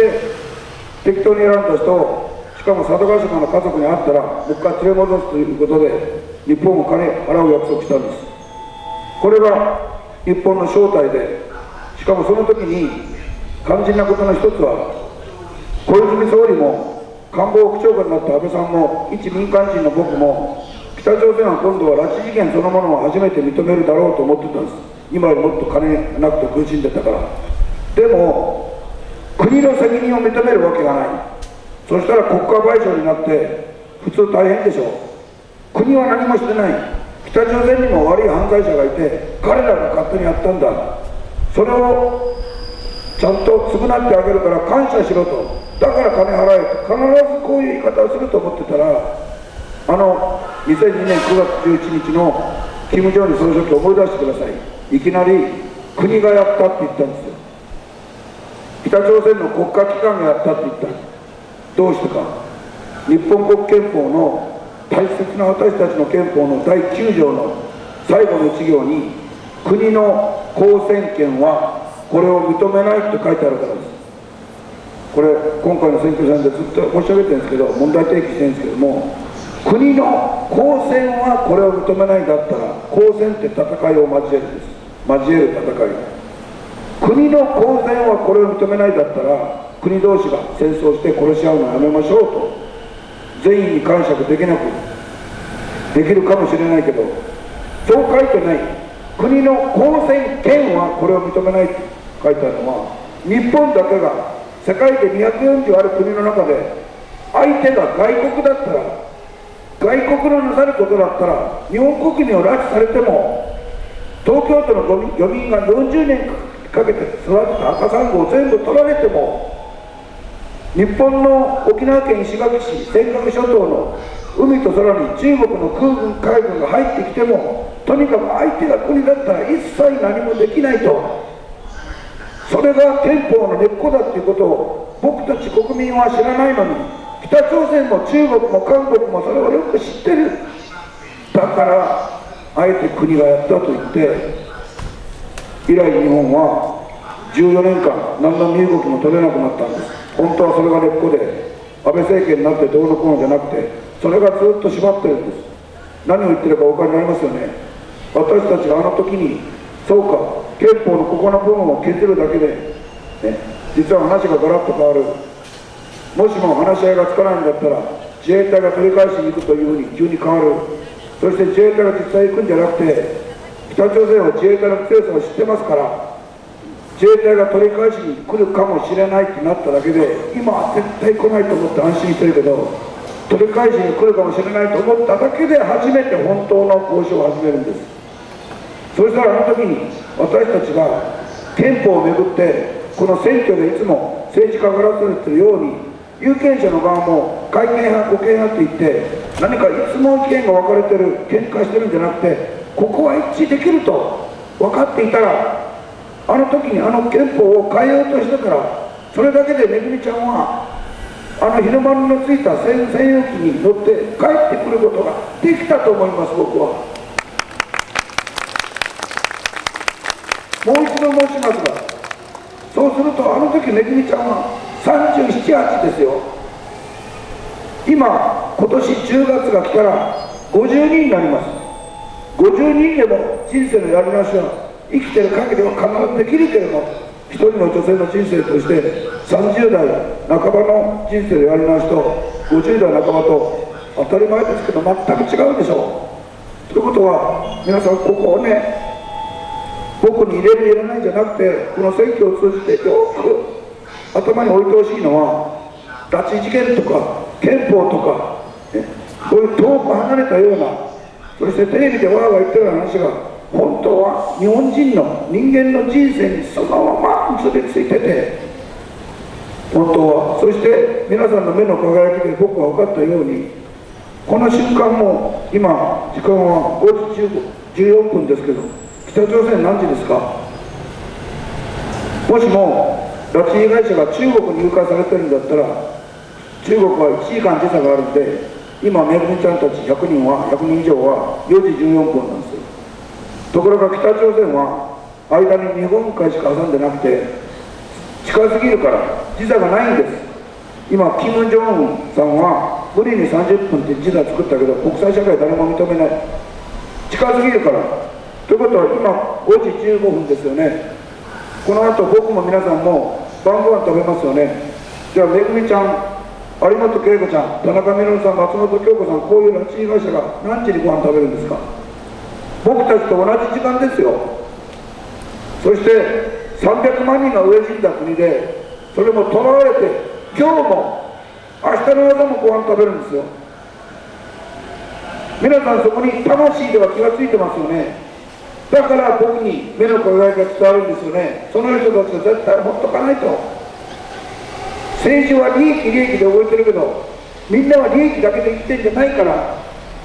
適当に選んだ人をしかも佐渡島の家族に会ったらもう一回連れ戻すということで日本も金払う約束したんです。これが日本の正体でしかもその時に肝心なことの一つは小泉総理も官房副長官になった安倍さんも一民間人の僕も北朝鮮は今度は拉致事件そのものを初めて認めるだろうと思ってたんです。今よりもっと金なくて苦しんでたから。でも国の責任を認めるわけがない。そしたら国家賠償になって普通大変でしょう。国は何もしてない。北朝鮮にも悪い犯罪者がいて彼らが勝手にやったんだ。それをちゃんと償ってあげるから感謝しろと。だから金払えと必ずこういう言い方をすると思ってたらあの2002年9月11日の金正恩総書記を思い出してください。いきなり国がやったって言ったんですよ。北朝鮮の国家機関がやったって言った。んですどうしてか。日本国憲法の大切な私たちの憲法の第9条の最後の1行に国の公選権はこれを認めないって書いてあるからです。これ今回の選挙戦でずっと申し上げてるんです。けど問題提起してるんですけども国の公選はこれを認めないんだったら公選って戦いを交えるんです。交える戦い国の公選はこれを認めないんだったら国同士が戦争して殺し合うのやめましょうと全員に感謝できなくできるかもしれないけどそう書いてない。国の公選権はこれを認めないって書いてあるのは日本だけが世界で240ある国の中で相手が外国だったら外国のなさることだったら日本国民を拉致されても東京都の漁民が40年かけて育てた赤サンゴを全部取られても日本の沖縄県石垣市尖閣諸島の海と空に中国の空軍海軍が入ってきてもとにかく相手が国だったら一切何もできないとそれが憲法の根っこだっていうことを僕たち国民は知らないのに北朝鮮も中国も韓国もそれをよく知ってる。だからあえて国がやったと言って以来日本は14年間何の身動きも取れなくなったんです。本当はそれが根っこで安倍政権になってどうのこうのじゃなくてそれがずっと縛ってるんです。何を言ってるかお分かりになりますよね。私たちがあの時にそうか憲法のここの部分を削るだけで、ね、実は話がガラッと変わる。もしも話し合いがつかないんだったら自衛隊が取り返しに行くというふうに急に変わる。そして自衛隊が実際行くんじゃなくて北朝鮮は自衛隊の強さを知ってますから自衛隊が取り返しに来るかもしれないってなっただけで今は絶対来ないと思って安心してるけど取り返しに来るかもしれないと思っただけで初めて本当の交渉を始めるんです。そしたらあの時に私たちが憲法をめぐってこの選挙でいつも政治家がらされてるように有権者の側も改憲派、護憲派って言って何かいつも意見が分かれてる喧嘩してるんじゃなくてここは一致できると分かっていたらあの時にあの憲法を変えようとしてからそれだけでめぐみちゃんはあの日の丸のついた専用機に乗って帰ってくることができたと思います僕は。もう一度申しますがそうするとあの時めぐみちゃんは378ですよ。今今年10月が来たら50人になります。50人でも人生のやり直しは生きてる限りは必ずできるけれども一人の女性の人生として30代半ばの人生でやり直しと50代半ばと当たり前ですけど全く違うでしょう。ということは皆さんここをね僕に入れる入れないんじゃなくてこの選挙を通じてよく頭に置いてほしいのは拉致事件とか憲法とか、ね、こういう遠く離れたようなそしてテレビでわーわー言ってる話が本当は日本人の人間の人生にそのまま結びついてて本当はそして皆さんの目の輝きで僕は分かったようにこの瞬間も今時間は5時14分ですけど北朝鮮何時ですか？もしも拉致被害者が中国に誘拐されてるんだったら中国は1時間時差があるんで今めぐみちゃんたち100人は100人以上は4時14分なんですよ。ところが北朝鮮は間に日本海しか挟んでなくて近すぎるから時差がないんです。今キム・ジョンウンさんは無理に30分って時差作ったけど国際社会誰も認めない。近すぎるから。ということは今5時15分ですよね。この後僕も皆さんも晩ご飯食べますよね。じゃあめぐみちゃん有本恵子ちゃん田中みのるさん松本京子さんこういう拉致被害者が何時にご飯食べるんですか？僕たちと同じ時間ですよ。そして300万人が飢え死んだ国でそれも捕らわれて今日も明日の朝もご飯食べるんですよ。皆さんそこに魂では気がついてますよね。だから僕に目の輝きが伝わるんですよね。その人たちは絶対持っとかないと。政治は利益利益で動いてるけどみんなは利益だけで生きてんじゃないから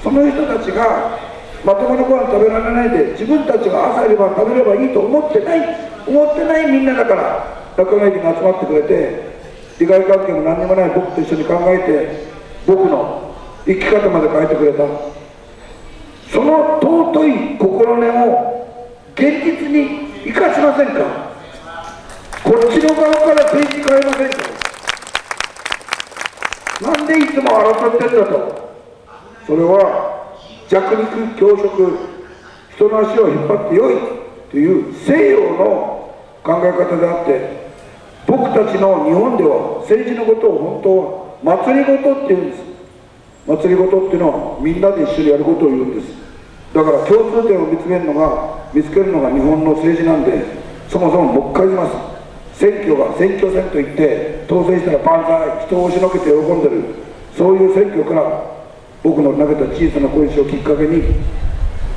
その人たちがまともなご飯食べられないで自分たちが朝昼晩食べればいいと思ってない。思ってないみんなだから中川駅に集まってくれて利害関係も何にもない僕と一緒に考えて僕の生き方まで変えてくれた。その尊い心根を現実に生かしませんか？こっちの側から政治変えませんか？なんでいつも争ってんだと？それは弱肉強食人の足を引っ張ってよいという西洋の考え方であって僕たちの日本では政治のことを本当は祭りごとって言うんです。祭りごとっていうのはみんなで一緒にやることを言うんです。だから共通点を見つけるのが見つけるのが日本の政治なんでそもそももう一回言います。選挙が選挙戦といって当選したら万歳人を押しのけて喜んでる。そういう選挙から僕の投げた小さな小石をきっかけに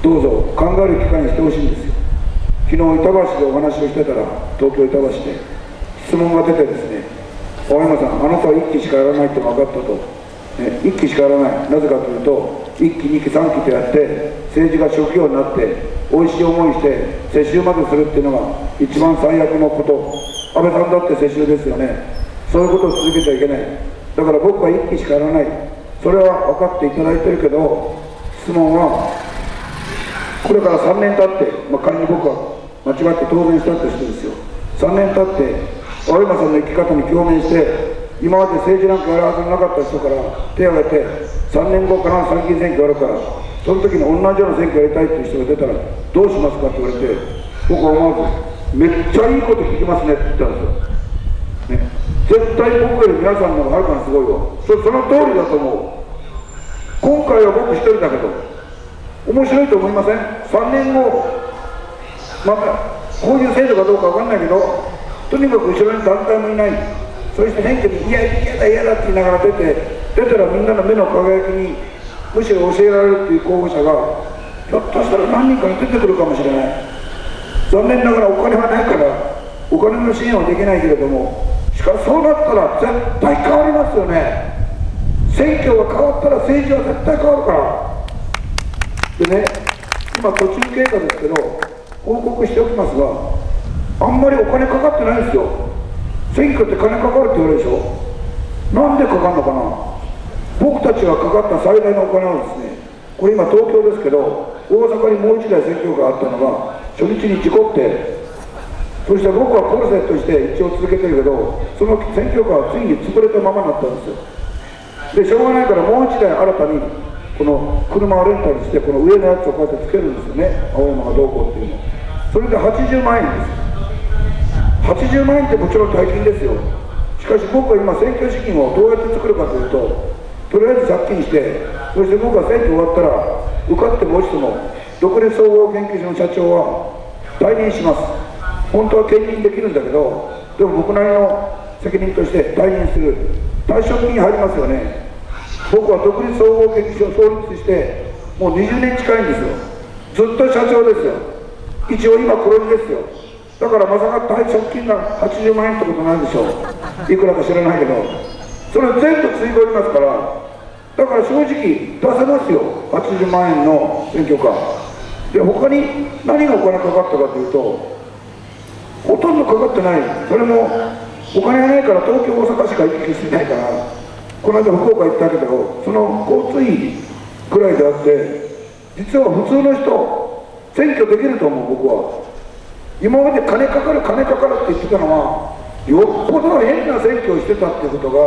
どうぞ考える機会にしてほしいんですよ。昨日板橋でお話をしてたら東京板橋で質問が出てですね青山さんあなたは1期しかやらないって分かったと、ね、1期しかやらない。なぜかというと1期2期3期とやって政治が職業になって美味しい思いして世襲までするっていうのが一番最悪のこと。安倍さんだって世襲ですよね。そういうことを続けちゃいけない。だから僕は1期しかやらない。それは分かっていただいてるけど質問はこれから3年経って、まあ、仮に僕は間違って当選したって人ですよ。3年経って青山さんの生き方に共鳴して今まで政治なんかやるはずなかった人から手を挙げて3年後から参議院選挙あるからその時に同じような選挙やりたいっていう人が出たらどうしますかって言われて僕は思わずめっちゃいいこと聞きますねって言ったんですよ、ね、絶対僕より皆さんの方がはるかにすごいわそその通りだと思う。今回は僕一人だけど面白いと思いません？3年後またこういう制度かどうか分かんないけどとにかく後ろに団体もいない。そして選挙に「いや嫌だ嫌だ」って言いながら出て出たらみんなの目の輝きにむしろ教えられるっていう候補者がひょっとしたら何人かに出てくるかもしれない。残念ながらお金はないからお金の支援はできないけれどもしかしそうなったら絶対変わりますよね。選挙が変わったら政治は絶対変わるから。でね今途中経過ですけど報告しておきますがあんまりお金かかってないんですよ。選挙って金かかるって言われるでしょ？なんでかかるのかな？僕たちがかかった最大のお金はですねこれ今東京ですけど大阪にもう一台選挙があったのが初日に事故ってそして僕はコルセットして一応続けてるけどその選挙カーはついに潰れたままになったんですよ。でしょうがないからもう一台新たにこの車をレンタルしてこの上のやつをこうやってつけるんですよね。青山がどうこうっていうの。それで80万円です80万円ってもちろん大金ですよ。しかし僕は今選挙資金をどうやって作るかというととりあえず借金してそして僕は選挙終わったら受かっても落ちても独立総合研究所の社長は退任します。本当は兼任できるんだけどでも僕なりの責任として退任する。退職金入りますよね。僕は独立総合研究所を創立してもう20年近いんですよ。ずっと社長ですよ。一応今黒字ですよ。だからまさか退職金が80万円ってことないでしょう。いくらか知らないけど。それ全部つい込みますから。だから正直出せますよ。80万円の選挙カー。で他に何がお金かかったかというとほとんどかかってない。それもお金がないから東京大阪しか行き来してないから。この間福岡行ったけどその交通費ぐらいであって実は普通の人選挙できると思う僕は。今まで金かかる金かかるって言ってたのはよっぽど変な選挙をしてたっていうことが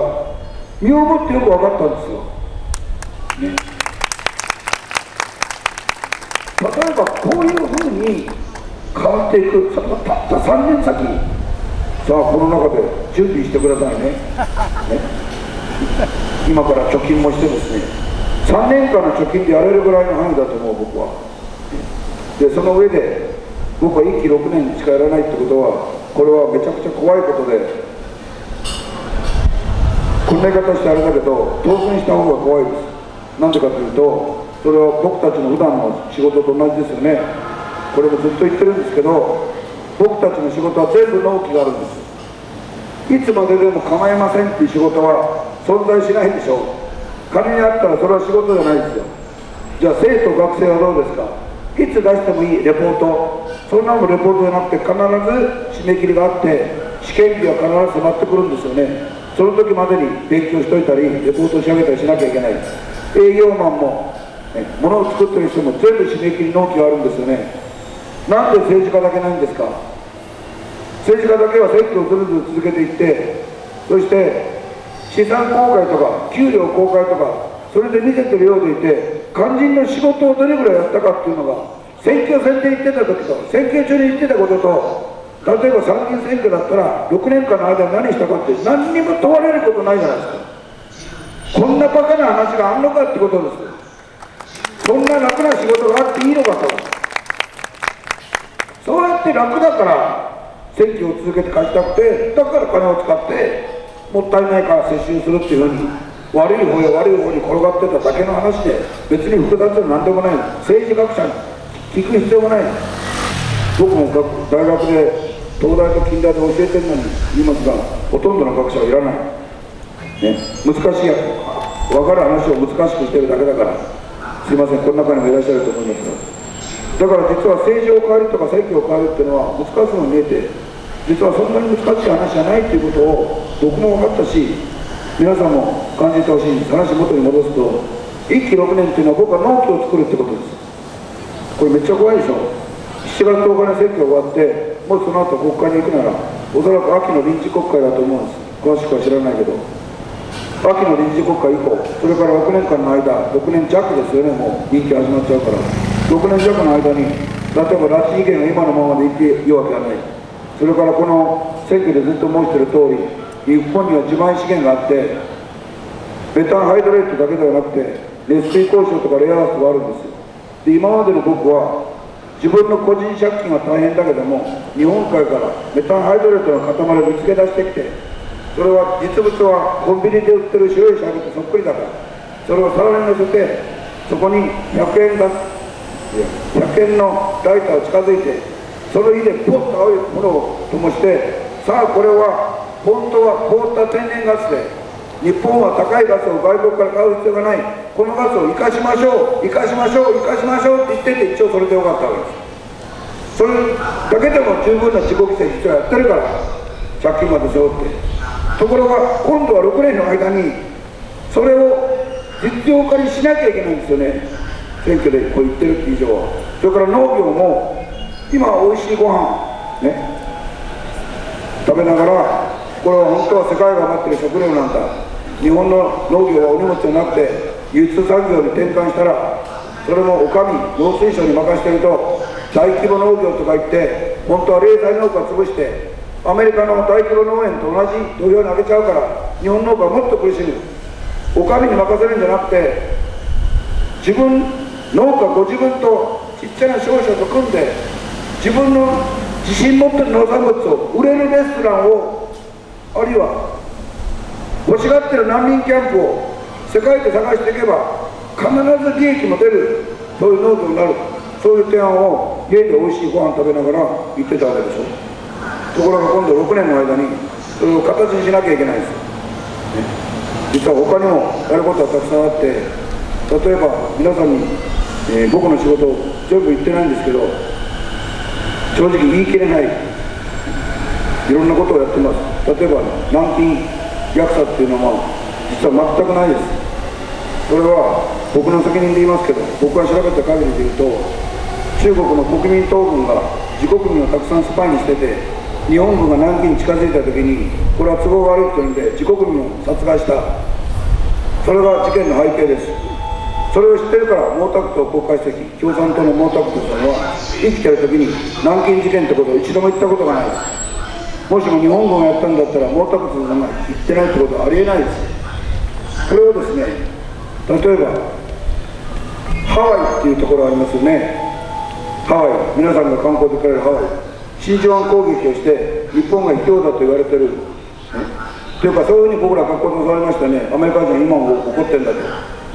身をもってよく分かったんですよ、ね、例えばこういうふうに変わっていく。たった3年先さあこの中で準備してくださいねね今から貯金もしてですね3年間の貯金でやれるぐらいの範囲だと思う僕はでその上で僕は1期6年しかやらないってことはこれはめちゃくちゃ怖いことでこんな言い方してあれだけど当選した方が怖いです。なんでかというとそれは僕たちの普段の仕事と同じですよね。これもずっと言ってるんですけど僕たちの仕事は全部納期があるんです。いつまででも構いませんっていう仕事は存在しないでしょう。仮にあったらそれは仕事じゃないですよ。じゃあ生徒学生はどうですか？いつ出してもいいレポート？そんなのレポートじゃなくて必ず締め切りがあって試験日は必ず迫ってくるんですよね。その時までに勉強しといたりレポートを仕上げたりしなきゃいけない。営業マンも、ね、物を作ってる人も全部締め切り納期があるんですよね。なんで政治家だけないんですか？政治家だけは選挙をずるずる続けていってそして資産公開とか給料公開とかそれで見せてるようでいて肝心の仕事をどれぐらいやったかっていうのが選挙戦で言ってた時と選挙中に言ってたことと例えば参議院選挙だったら6年間の間何したかって何にも問われることないじゃないですか。こんなバカな話があんのかってことですそんな楽な仕事があっていいのかと。そうやって楽だから選挙を続けて勝ちたくてだから金を使ってもったいないから接収するっていうふうに悪い方や悪い方に転がってただけの話で別に複雑で何でもない政治学者に。聞く必要がない僕も大学で東大と近代で教えてるのに言いますがほとんどの学者はいらない、ね、難しいや分かる話を難しくしてるだけだからすいませんこの中にもいらっしゃると思いますがだから実は政治を変えるとか選挙を変えるっていうのは難しそうに見えて実はそんなに難しい話じゃないっていうことを僕も分かったし皆さんも感じてほしいんです話元に戻すと1期6年っていうのは僕は納期を作るってことですこれめっちゃ怖いでしょ。7月10日の選挙終わってもうその後国会に行くならおそらく秋の臨時国会だと思うんです。詳しくは知らないけど。秋の臨時国会以降それから6年間の間6年弱ですよねもう。任期始まっちゃうから。6年弱の間に例えば拉致事件が今のままでいっていいわけがない。それからこの選挙でずっと申している通り日本には自前資源があってメタンハイドレートだけではなくて熱水鉱床とかレアアースがあるんですよ。で今までの僕は自分の個人借金は大変だけども日本海からメタンハイドレートの塊を見つけ出してきてそれは実物はコンビニで売ってる白いシャブとそっくりだからそれを皿に乗せてそこに100円ガス100円のライターを近づいてその火でポッと青いものを灯してさあこれは本当は凍った天然ガスで日本は高いガスを外国から買う必要がない。このガスを生かしましょう生かしましょう生かしましょうって言ってて一応それでよかったわけです。それだけでも十分な自己規制実はやってるから借金まで背負って。ところが今度は6年の間にそれを実用化にしなきゃいけないんですよね。選挙でこう言ってるって以上は。それから農業も今おいしいご飯ね食べながらこれは本当は世界が待ってる食料なんだ。日本の農業はお荷物じゃなくて輸出産業に転換したらそれもお上農水省に任せてると大規模農業とか言って本当は零細農家潰してアメリカの大規模農園と同じ土俵に上げちゃうから日本農家はもっと苦しむ。お上に任せるんじゃなくて自分農家ご自分とちっちゃな商社と組んで自分の自信持ってる農産物を売れるレストランをあるいは欲しがってる難民キャンプを世界で探していけば必ず利益も出るそういうノートになるそういう提案を家で美味しいご飯食べながら言ってたわけでしょ。ところが今度6年の間にそれを形にしなきゃいけないです、ね、実は他にもやることはたくさんあって例えば皆さんに、えー、僕の仕事を全部言ってないんですけど正直言い切れないいろんなことをやってます。例えば軟禁虐殺っていうのは実は全くないです。それは僕の責任で言いますけど僕が調べた限りで言うと中国の国民党軍が自国民をたくさんスパイにしてて日本軍が南京に近づいた時にこれは都合が悪いというんで自国民を殺害した。それが事件の背景です。それを知ってるから毛沢東国家主席共産党の毛沢東さんは生きてる時に南京事件ってことを一度も言ったことがない。ですもしも日本軍がやったんだったら毛沢東さんが言ってないってことはありえないです。これをですね例えばハワイっていうところありますよね。ハワイ。皆さんが観光で来られるハワイ。真珠湾攻撃をして日本が卑怯だと言われてる、ね、というかそういうふうに僕ら学校で教わりましたね。アメリカ人今も怒ってるんだと。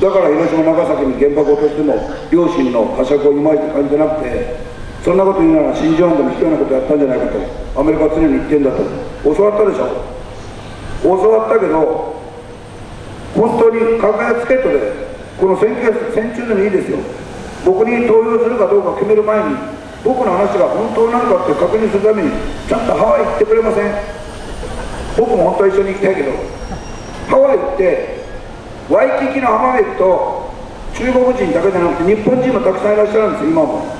だから広島長崎に原爆を落としても両親の呵責をいまいち感じてなくてそんなこと言うなら真珠湾でも卑怯なことやったんじゃないかと。アメリカは常に言ってんだと。教わったでしょ。教わったけど本当に格安チケットでこの選挙戦中でもいいですよ。僕に投票するかどうか決める前に僕の話が本当なのかって確認するためにちゃんとハワイ行ってくれません。僕も本当は一緒に行きたいけど。ハワイ行ってワイキキの浜辺と中国人だけじゃなくて日本人もたくさんいらっしゃるんです今も。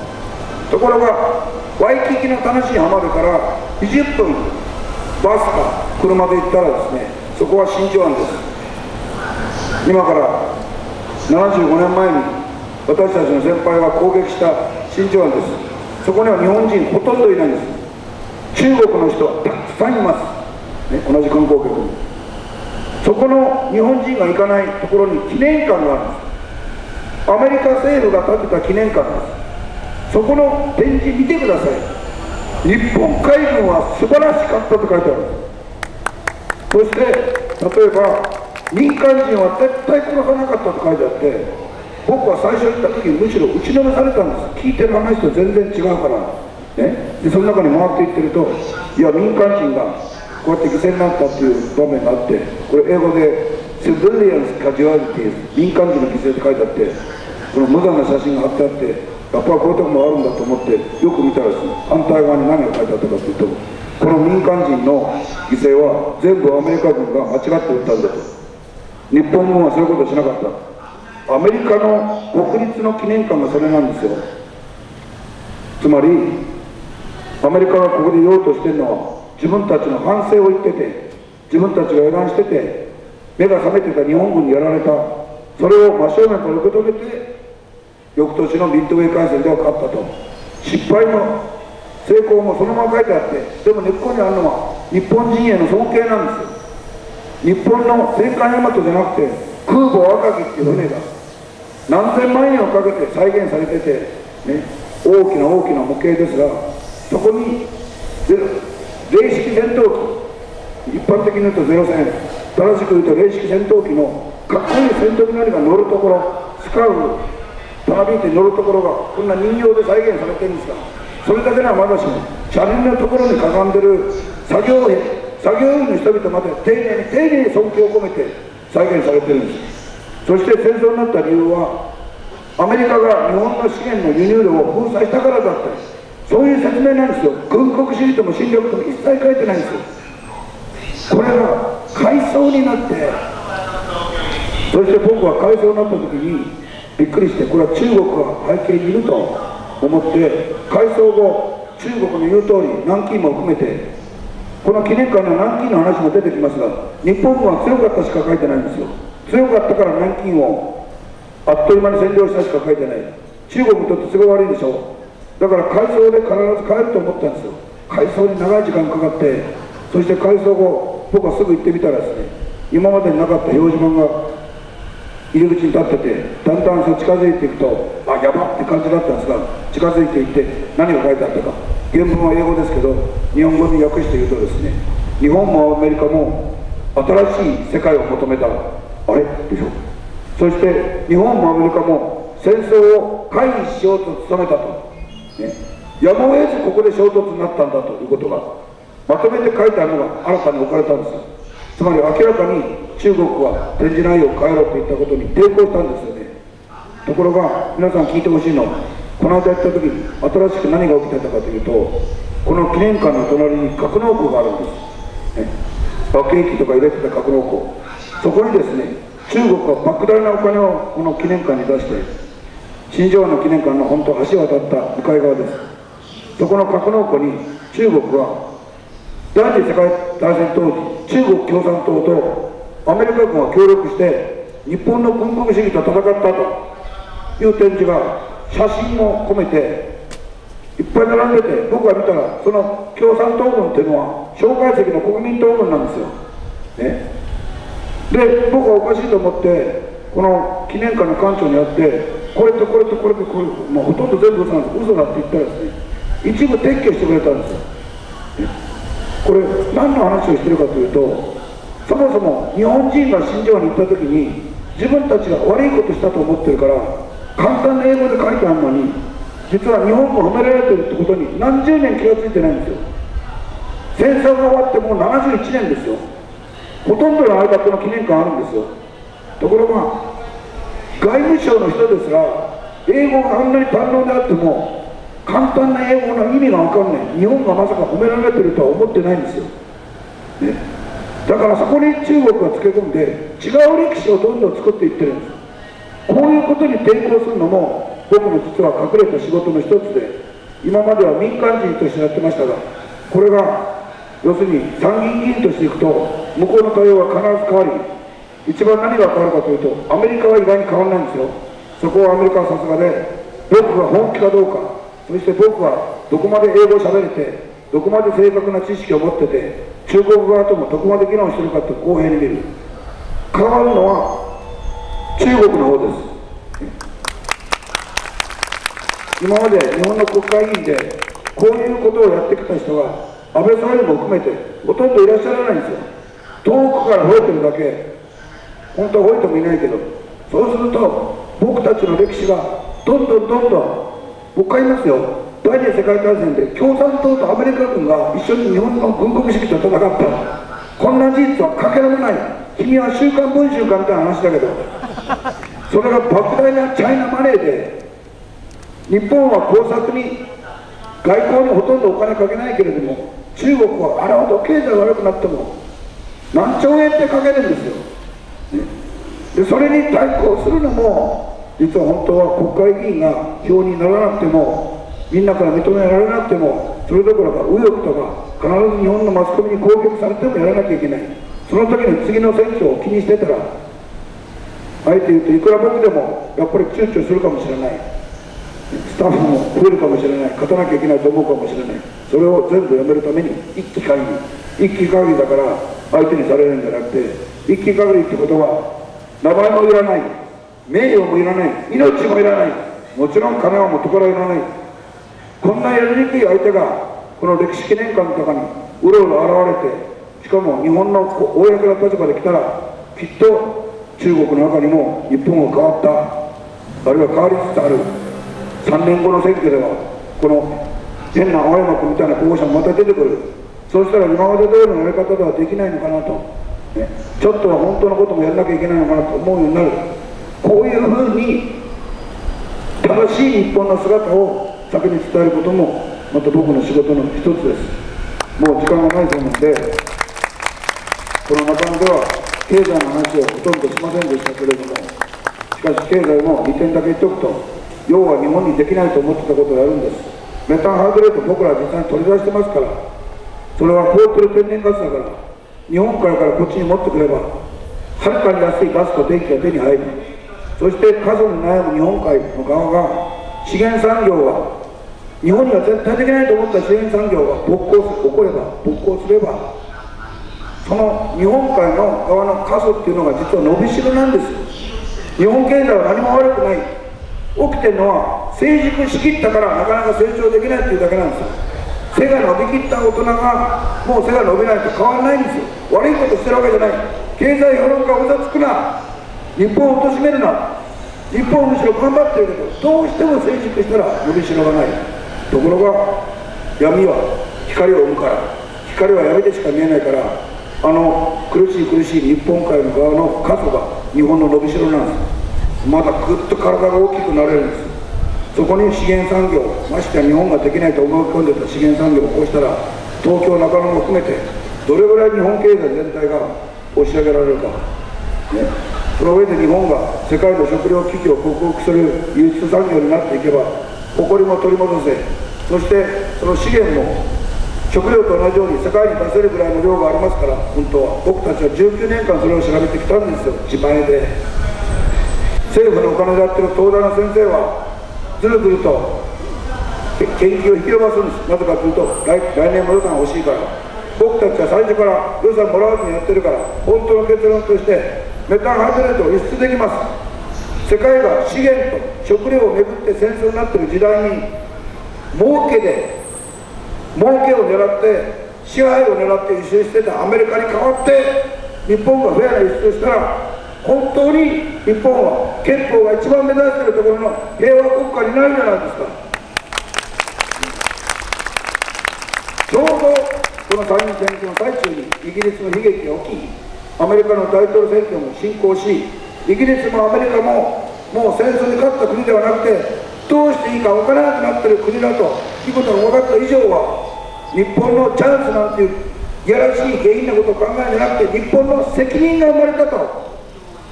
ところがワイキキの楽しい浜辺から20分バスか車で行ったらですねそこは真珠湾です。今から75年前に私たちの先輩が攻撃した真珠湾です。そこには日本人ほとんどいないんです。中国の人はたくさんいます、ね、同じ観光客に。そこの日本人が行かないところに記念館があるんです。アメリカ政府が建てた記念館です。そこの展示見てください。日本海軍は素晴らしかったと書いてある。そして例えば民間人は絶対殺さなかったと書いてあって僕は最初行った時むしろ打ちのめされたんです。聞いてる話と全然違うから、ね、でその中に回っていってるといや民間人がこうやって犠牲になったっていう場面があってこれ英語で「シブリアンス・カジュアリティ民間人の犠牲って書いてあってこの無残な写真が貼ってあってやっぱりこういうとこもあるんだと思ってよく見たらですね反対側に何が書いてあったかというとこの民間人の犠牲は全部アメリカ軍が間違って撃ったんだと。日本軍はそういうことしなかった。アメリカの国立の記念館がそれなんですよ。つまりアメリカがここで言おうとしてるのは自分たちの反省を言ってて自分たちが油断してて目が覚めてた日本軍にやられた。それを真正面から受け止めて翌年のミッドウェー海戦では勝ったと。失敗の成功もそのまま書いてあってでも根っこにあるのは日本人への尊敬なんですよ。日本の戦艦大和じゃなくて空母赤城っていう船が何千万円をかけて再現されてて、ね、大きな大きな模型ですがそこに零式戦闘機一般的に言うとゼロ戦正しく言うと零式戦闘機のかっこいい戦闘機なりが乗るところスカウたなびいて乗るところがこんな人形で再現されてるんですがそれだけではまだしも車輪のところにかがんでる作業員作業員の人々まで丁寧に丁寧に尊敬を込めて再現されてるんです。そして戦争になった理由はアメリカが日本の資源の輸入量を封鎖したからだった。そういう説明なんですよ。軍国主義とも侵略とも一切書いてないんですよ。これが階層になってそして僕は階層になった時にびっくりしてこれは中国が背景にいると思って改装後中国の言う通り南京も含めてこの記念館の南京の話も出てきますが日本軍は強かったしか書いてないんですよ。強かったから南京をあっという間に占領したしか書いてない。中国にとって都合悪いでしょだから改装で必ず帰ると思ったんですよ。改装に長い時間かかってそして改装後僕はすぐ行ってみたらですね今までになかった表示板が入り口に立っててだんだんそう近づいていくとあやばって感じだったんですが近づいていって何が書いてあったか。原文は英語ですけど日本語に訳して言うとですね日本もアメリカも新しい世界を求めた。あれ？でしょ。そして日本もアメリカも戦争を回避しようと努めたと、ね、やむを得ずここで衝突になったんだということがまとめて書いてあるのが新たに置かれたんですよ。つまり明らかに中国は展示内容を変えろといったことに抵抗したんですよね。ところが皆さん聞いてほしいのはこの間行った時に新しく何が起きてたかというとこの記念館の隣に格納庫があるんです、ね、爆撃機とか入れてた格納庫。そこにですね中国は莫大なお金をこの記念館に出して新庄の記念館の本当橋を渡った向かい側です。そこの格納庫に中国は第二次世界大戦当時中国共産党とアメリカ軍が協力して日本の軍国主義と戦ったという展示が写真も込めていっぱい並んでて僕が見たらその共産党軍っていうのは蒋介石の国民党軍なんですよ、ね、で僕はおかしいと思ってこの記念館の館長に会ってこれとこれとこれとこれもうほとんど全部嘘なんです。嘘だって言ったらですね一部撤去してくれたんですよ。これ何の話をしてるかというとそもそも日本人が新庄に行った時に自分たちが悪いことしたと思ってるから簡単な英語で書いてあるのに実は日本も褒められてるってことに何十年気が付いてないんですよ。戦争が終わってもう71年ですよ。ほとんどの間この記念館あるんですよ。ところが外務省の人ですら英語があんなに堪能であっても簡単な英語の意味が分かんない。日本がまさか褒められてるとは思ってないんですよ、ね、だからそこに中国がつけ込んで違う歴史をどんどん作っていってるんです。こういうことに抵抗するのも僕の実は隠れた仕事の一つで今までは民間人としてやってましたがこれが要するに参議院議員としていくと向こうの対応は必ず変わり一番何が変わるかというとアメリカは意外に変わらないんですよ。そこはアメリカはさすがで僕が本気かどうか。そして僕はどこまで英語を喋れてどこまで正確な知識を持ってて中国側ともどこまで議論してるかって公平に見る。変わるのは中国の方です。今まで日本の国会議員でこういうことをやってきた人は安倍総理も含めてほとんどいらっしゃらないんですよ。遠くから吠えてるだけ。本当は吠えてもいないけど。そうすると僕たちの歴史がどんどんどんどん僕言いますよ。第二次世界大戦で共産党とアメリカ軍が一緒に日本の軍国主義と戦った。こんな事実はかけらもない。君は「週刊文春」かみたいな話だけど。それが莫大なチャイナマネーで日本は工作に外交にほとんどお金かけないけれども中国はあれほど経済が悪くなっても何兆円ってかけるんですよ、でそれに対抗するのも実は本当は国会議員が票にならなくてもみんなから認められなくてもそれどころか右翼とか必ず日本のマスコミに攻撃されてもやらなきゃいけない。その時に次の選挙を気にしてたらあえて言うといくら僕でもやっぱり躊躇するかもしれない。スタッフも増えるかもしれない。勝たなきゃいけないと思うかもしれない。それを全部やめるために一気限り一気限りだから相手にされるんじゃなくて一気限りってことは名前もいらない。名誉もいらない。命もいらない。もちろん金は元からいらない。こんなやりにくい相手がこの歴史記念館とかにうろうろ現れてしかも日本の公な立場で来たらきっと中国の中にも日本が変わった。あるいは変わりつつある。3年後の選挙ではこの変な青山君みたいな候補者もまた出てくる。そうしたら今まで通りのやり方ではできないのかなと、ね、ちょっとは本当のこともやらなきゃいけないのかなと思うようになる。こういうふうに正しい日本の姿を先に伝えることもまた僕の仕事の一つです。もう時間がないそうなのでこの中野では経済の話をほとんどしませんでしたけれどもしかし経済も2点だけ言っておくと要は日本にできないと思ってたことをやるんです。メタンハードレート僕らは実際に取り出してますからそれは凍ってる天然ガスだから日本海からこっちに持ってくればはるかに安いガスと電気が手に入る。そして過疎に悩む日本海の側が資源産業は日本には絶対できないと思った資源産業が勃興起これば勃興すればその日本海の側の過疎っていうのが実は伸びしろなんです。日本経済は何も悪くない。起きてるのは成熟しきったからなかなか成長できないっていうだけなんです。よ背が伸びきった大人がもう背が伸びないと変わらないんです。よ悪いことしてるわけじゃない。経済評論家をざつくな。日本を貶めるな。日本むしろ頑張っているけどどうしても成熟したら伸びしろがない。ところが闇は光を生むから。光は闇でしか見えないからあの苦しい苦しい日本海の側の過疎が日本の伸びしろなんです。まだぐっと体が大きくなれるんです。そこに資源産業ましてや日本ができないと思い込んでた資源産業をこうしたら東京中野も含めてどれぐらい日本経済全体が押し上げられるか、ね、その上で日本が世界の食糧危機を克服する輸出産業になっていけば誇りも取り戻せそしてその資源も食料と同じように世界に出せるぐらいの量がありますから本当は。僕たちは19年間それを調べてきたんですよ。自前で。政府のお金でやってる東大の先生はずるずると研究を引き延ばすんです。なぜかというと来来年も予算欲しいから。僕たちは最初から予算もらわずにやってるから本当の結論としてメタンハイドレートを輸出できます。世界が資源と食料をめぐって戦争になっている時代に儲けで儲けを狙って支配を狙って輸出してたアメリカに代わって日本がフェアな輸出をしたら本当に日本は憲法が一番目指しているところの平和国家になるじゃないですか。ちょうどこの参議院選挙の最中にイギリスの悲劇が起きアメリカの大統領選挙も進行しイギリスもアメリカももう戦争に勝った国ではなくてどうしていいか分からなくなってる国だということが分かった以上は日本のチャンスなんていういやらしい下品なことを考えるんじゃなくて日本の責任が生まれたと。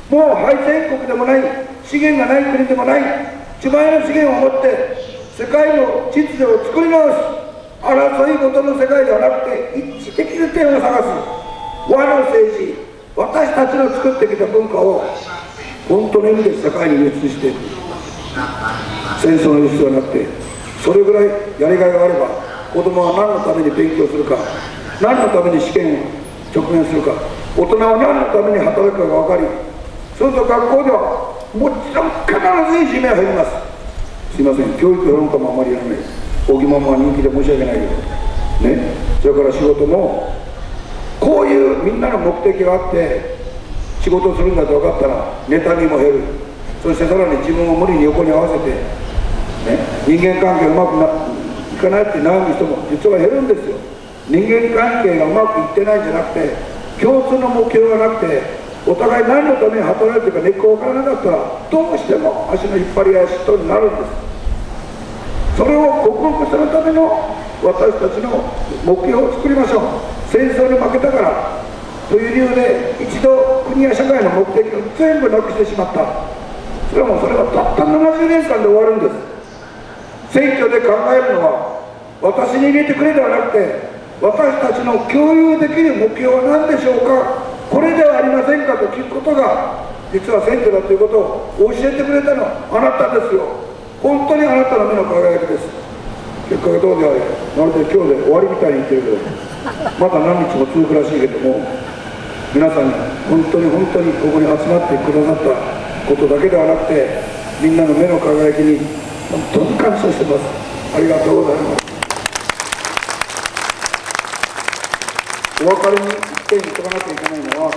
もう敗戦国でもない資源がない国でもない自前の資源を持って世界の秩序を作り直す争い事の世界ではなくて一致的な点を探す和の政治。私たちの作ってきた文化を本当の意味で世界に輸出して戦争の輸出はなくてそれぐらいやりがいがあれば子供は何のために勉強するか何のために試験を直面するか大人は何のために働くかが分かりそうすると学校ではもちろん必ずいじめが入りますすいません教育評論家もあまりやらない小木ママは人気で申し訳ないけどねそれから仕事もこういうみんなの目的があって仕事をするんだと分かったら妬みも減る。そしてさらに自分を無理に横に合わせて、ね、人間関係うまくないかないって悩む人も実は減るんですよ。人間関係がうまくいってないんじゃなくて共通の目標がなくてお互い何のために働いてるか根っこ分からなかったらどうしても足の引っ張り合い嫉妬になるんです。それを克服するための私たちの目標を作りましょう。戦争に負けたからという理由で一度国や社会の目的を全部なくしてしまった。それはもうそれはたった70年間で終わるんです。選挙で考えるのは私に入れてくれではなくて私たちの共有できる目標は何でしょうか。これではありませんかと聞くことが実は選挙だということを教えてくれたのはあなたですよ。本当にあなたの目の輝きです。結果がどうであれまるで今日で終わりみたいに言ってるけどまだ何日も続くらしいけども皆さん本当に本当にここに集まってくださったことだけではなくてみんなの目の輝きに本当に感謝してます。ありがとうございます。お別れに一点言っとかなきゃいけないのは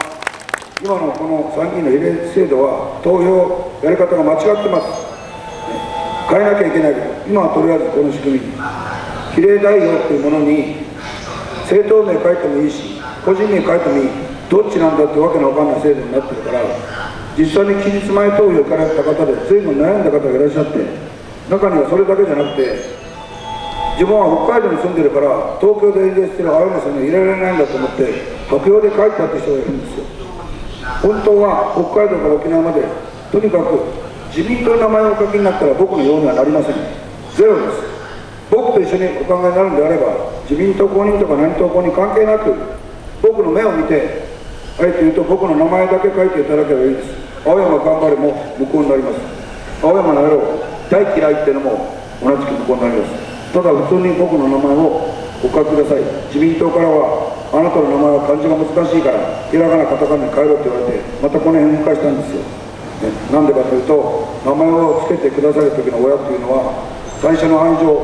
今のこの参議院の比例制度は投票やり方が間違ってます。変えなきゃいけない。今はとりあえずこの仕組み。比例代表っていうものに政党名書いてもいいし個人名書いてもいい。どっちなんだってわけのわかんない制度になってるから実際に期日前投票行かれた方で随分悩んだ方がいらっしゃって中にはそれだけじゃなくて自分は北海道に住んでるから東京で演説してる青山さんに入れられないんだと思って白票で書いたって人がいるんですよ。本当は北海道から沖縄までとにかく自民党の名前をお書きになったら僕のようにはなりません。ゼロです。僕と一緒にお考えになるんであれば自民党公認とか何党公認関係なく僕の目を見てあえて言うと僕の名前だけ書いていただければいいです。青山頑張れも無効になります。青山の野郎大嫌いっていうのも同じく無効になります。ただ普通に僕の名前をご書きください。自民党からはあなたの名前は漢字が難しいからひらがなカタカナに変えろって言われてまたこの辺向かしたんですよ、ね、なんでかというと名前を付けてくださる時の親っていうのは最初の愛情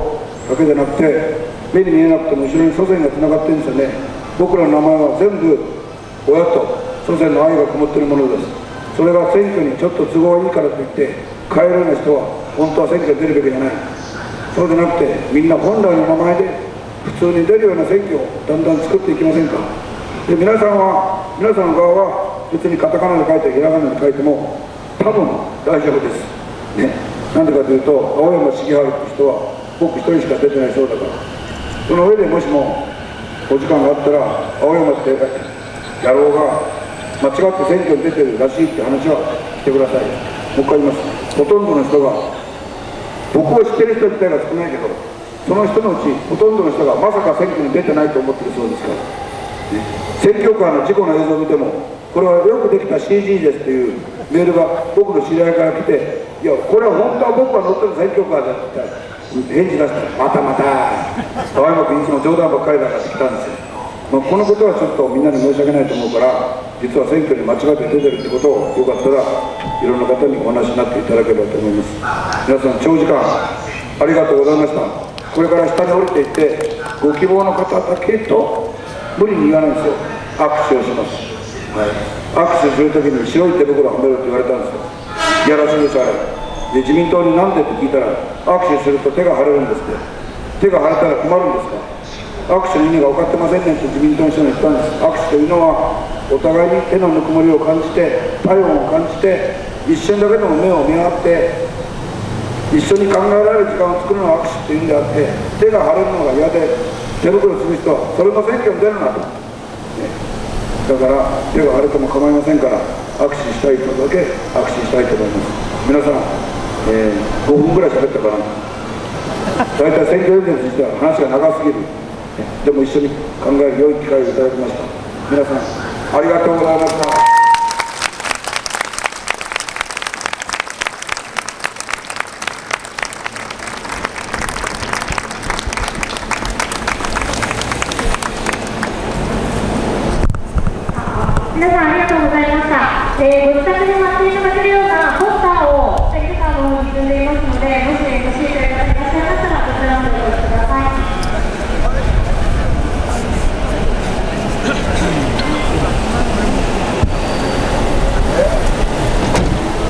だけじゃなくて目に見えなくても後ろに祖先がつながってるんですよね。僕らの名前は全部親と祖先の愛がこもってるものです。それが選挙にちょっと都合がいいからといって変えるような人は本当は選挙に出るべきじゃない。そうでなくてみんな本来の名前で普通に出るような選挙をだんだん作っていきませんか。で皆さんは皆さんの側は別にカタカナで書いてひらがなで書いても多分大丈夫です。ね。なんでかというと青山茂春って人は僕一人しか出てないそうだから。その上でもしもお時間があったら青山って野郎が間違って選挙に出てるらしいって話はしてください。もう一回言います。ほとんどの人が僕を知ってる人自体が少ないけどその人のうちほとんどの人がまさか選挙に出てないと思ってるそうですから、ね、選挙カーの事故の映像を見てもこれはよくできた CG ですっていうメールが僕の知り合いから来ていやこれは本当は僕が乗ってる選挙カーだって言ったら返事出したらまたまた青山君いつも冗談ばっかりだからって来たんですよ。まあ、このことはちょっとみんなに申し訳ないと思うから実は選挙に間違って出てるってことをよかったらいろんな方にお話になっていただければと思います。皆さん長時間ありがとうございました。これから下に降りていってご希望の方だけと無理に言わないんですよ。握手をします、はい、握手するときに白い手袋をはめろって言われたんですよ。いやらしいですあれ。で自民党になんでって聞いたら握手すると手が腫れるんですって。手が腫れたら困るんですか。握手の意味が分かってませんねと自民党の人が言ったんです。握手というのはお互いに手のぬくもりを感じて体温を感じて一瞬だけでも目を見合って一緒に考えられる時間を作るのが握手っていうんであって手が腫れるのが嫌で手袋する人はそれも選挙に出るなと、だから手が腫れても構いませんから握手したい人だけ握手したいと思います。皆さん、えー、5分ぐらい喋ったかな。大体選挙演説にしては話が長すぎる。でも一緒に考える良い機会をいただきました。皆さんありがとうございました。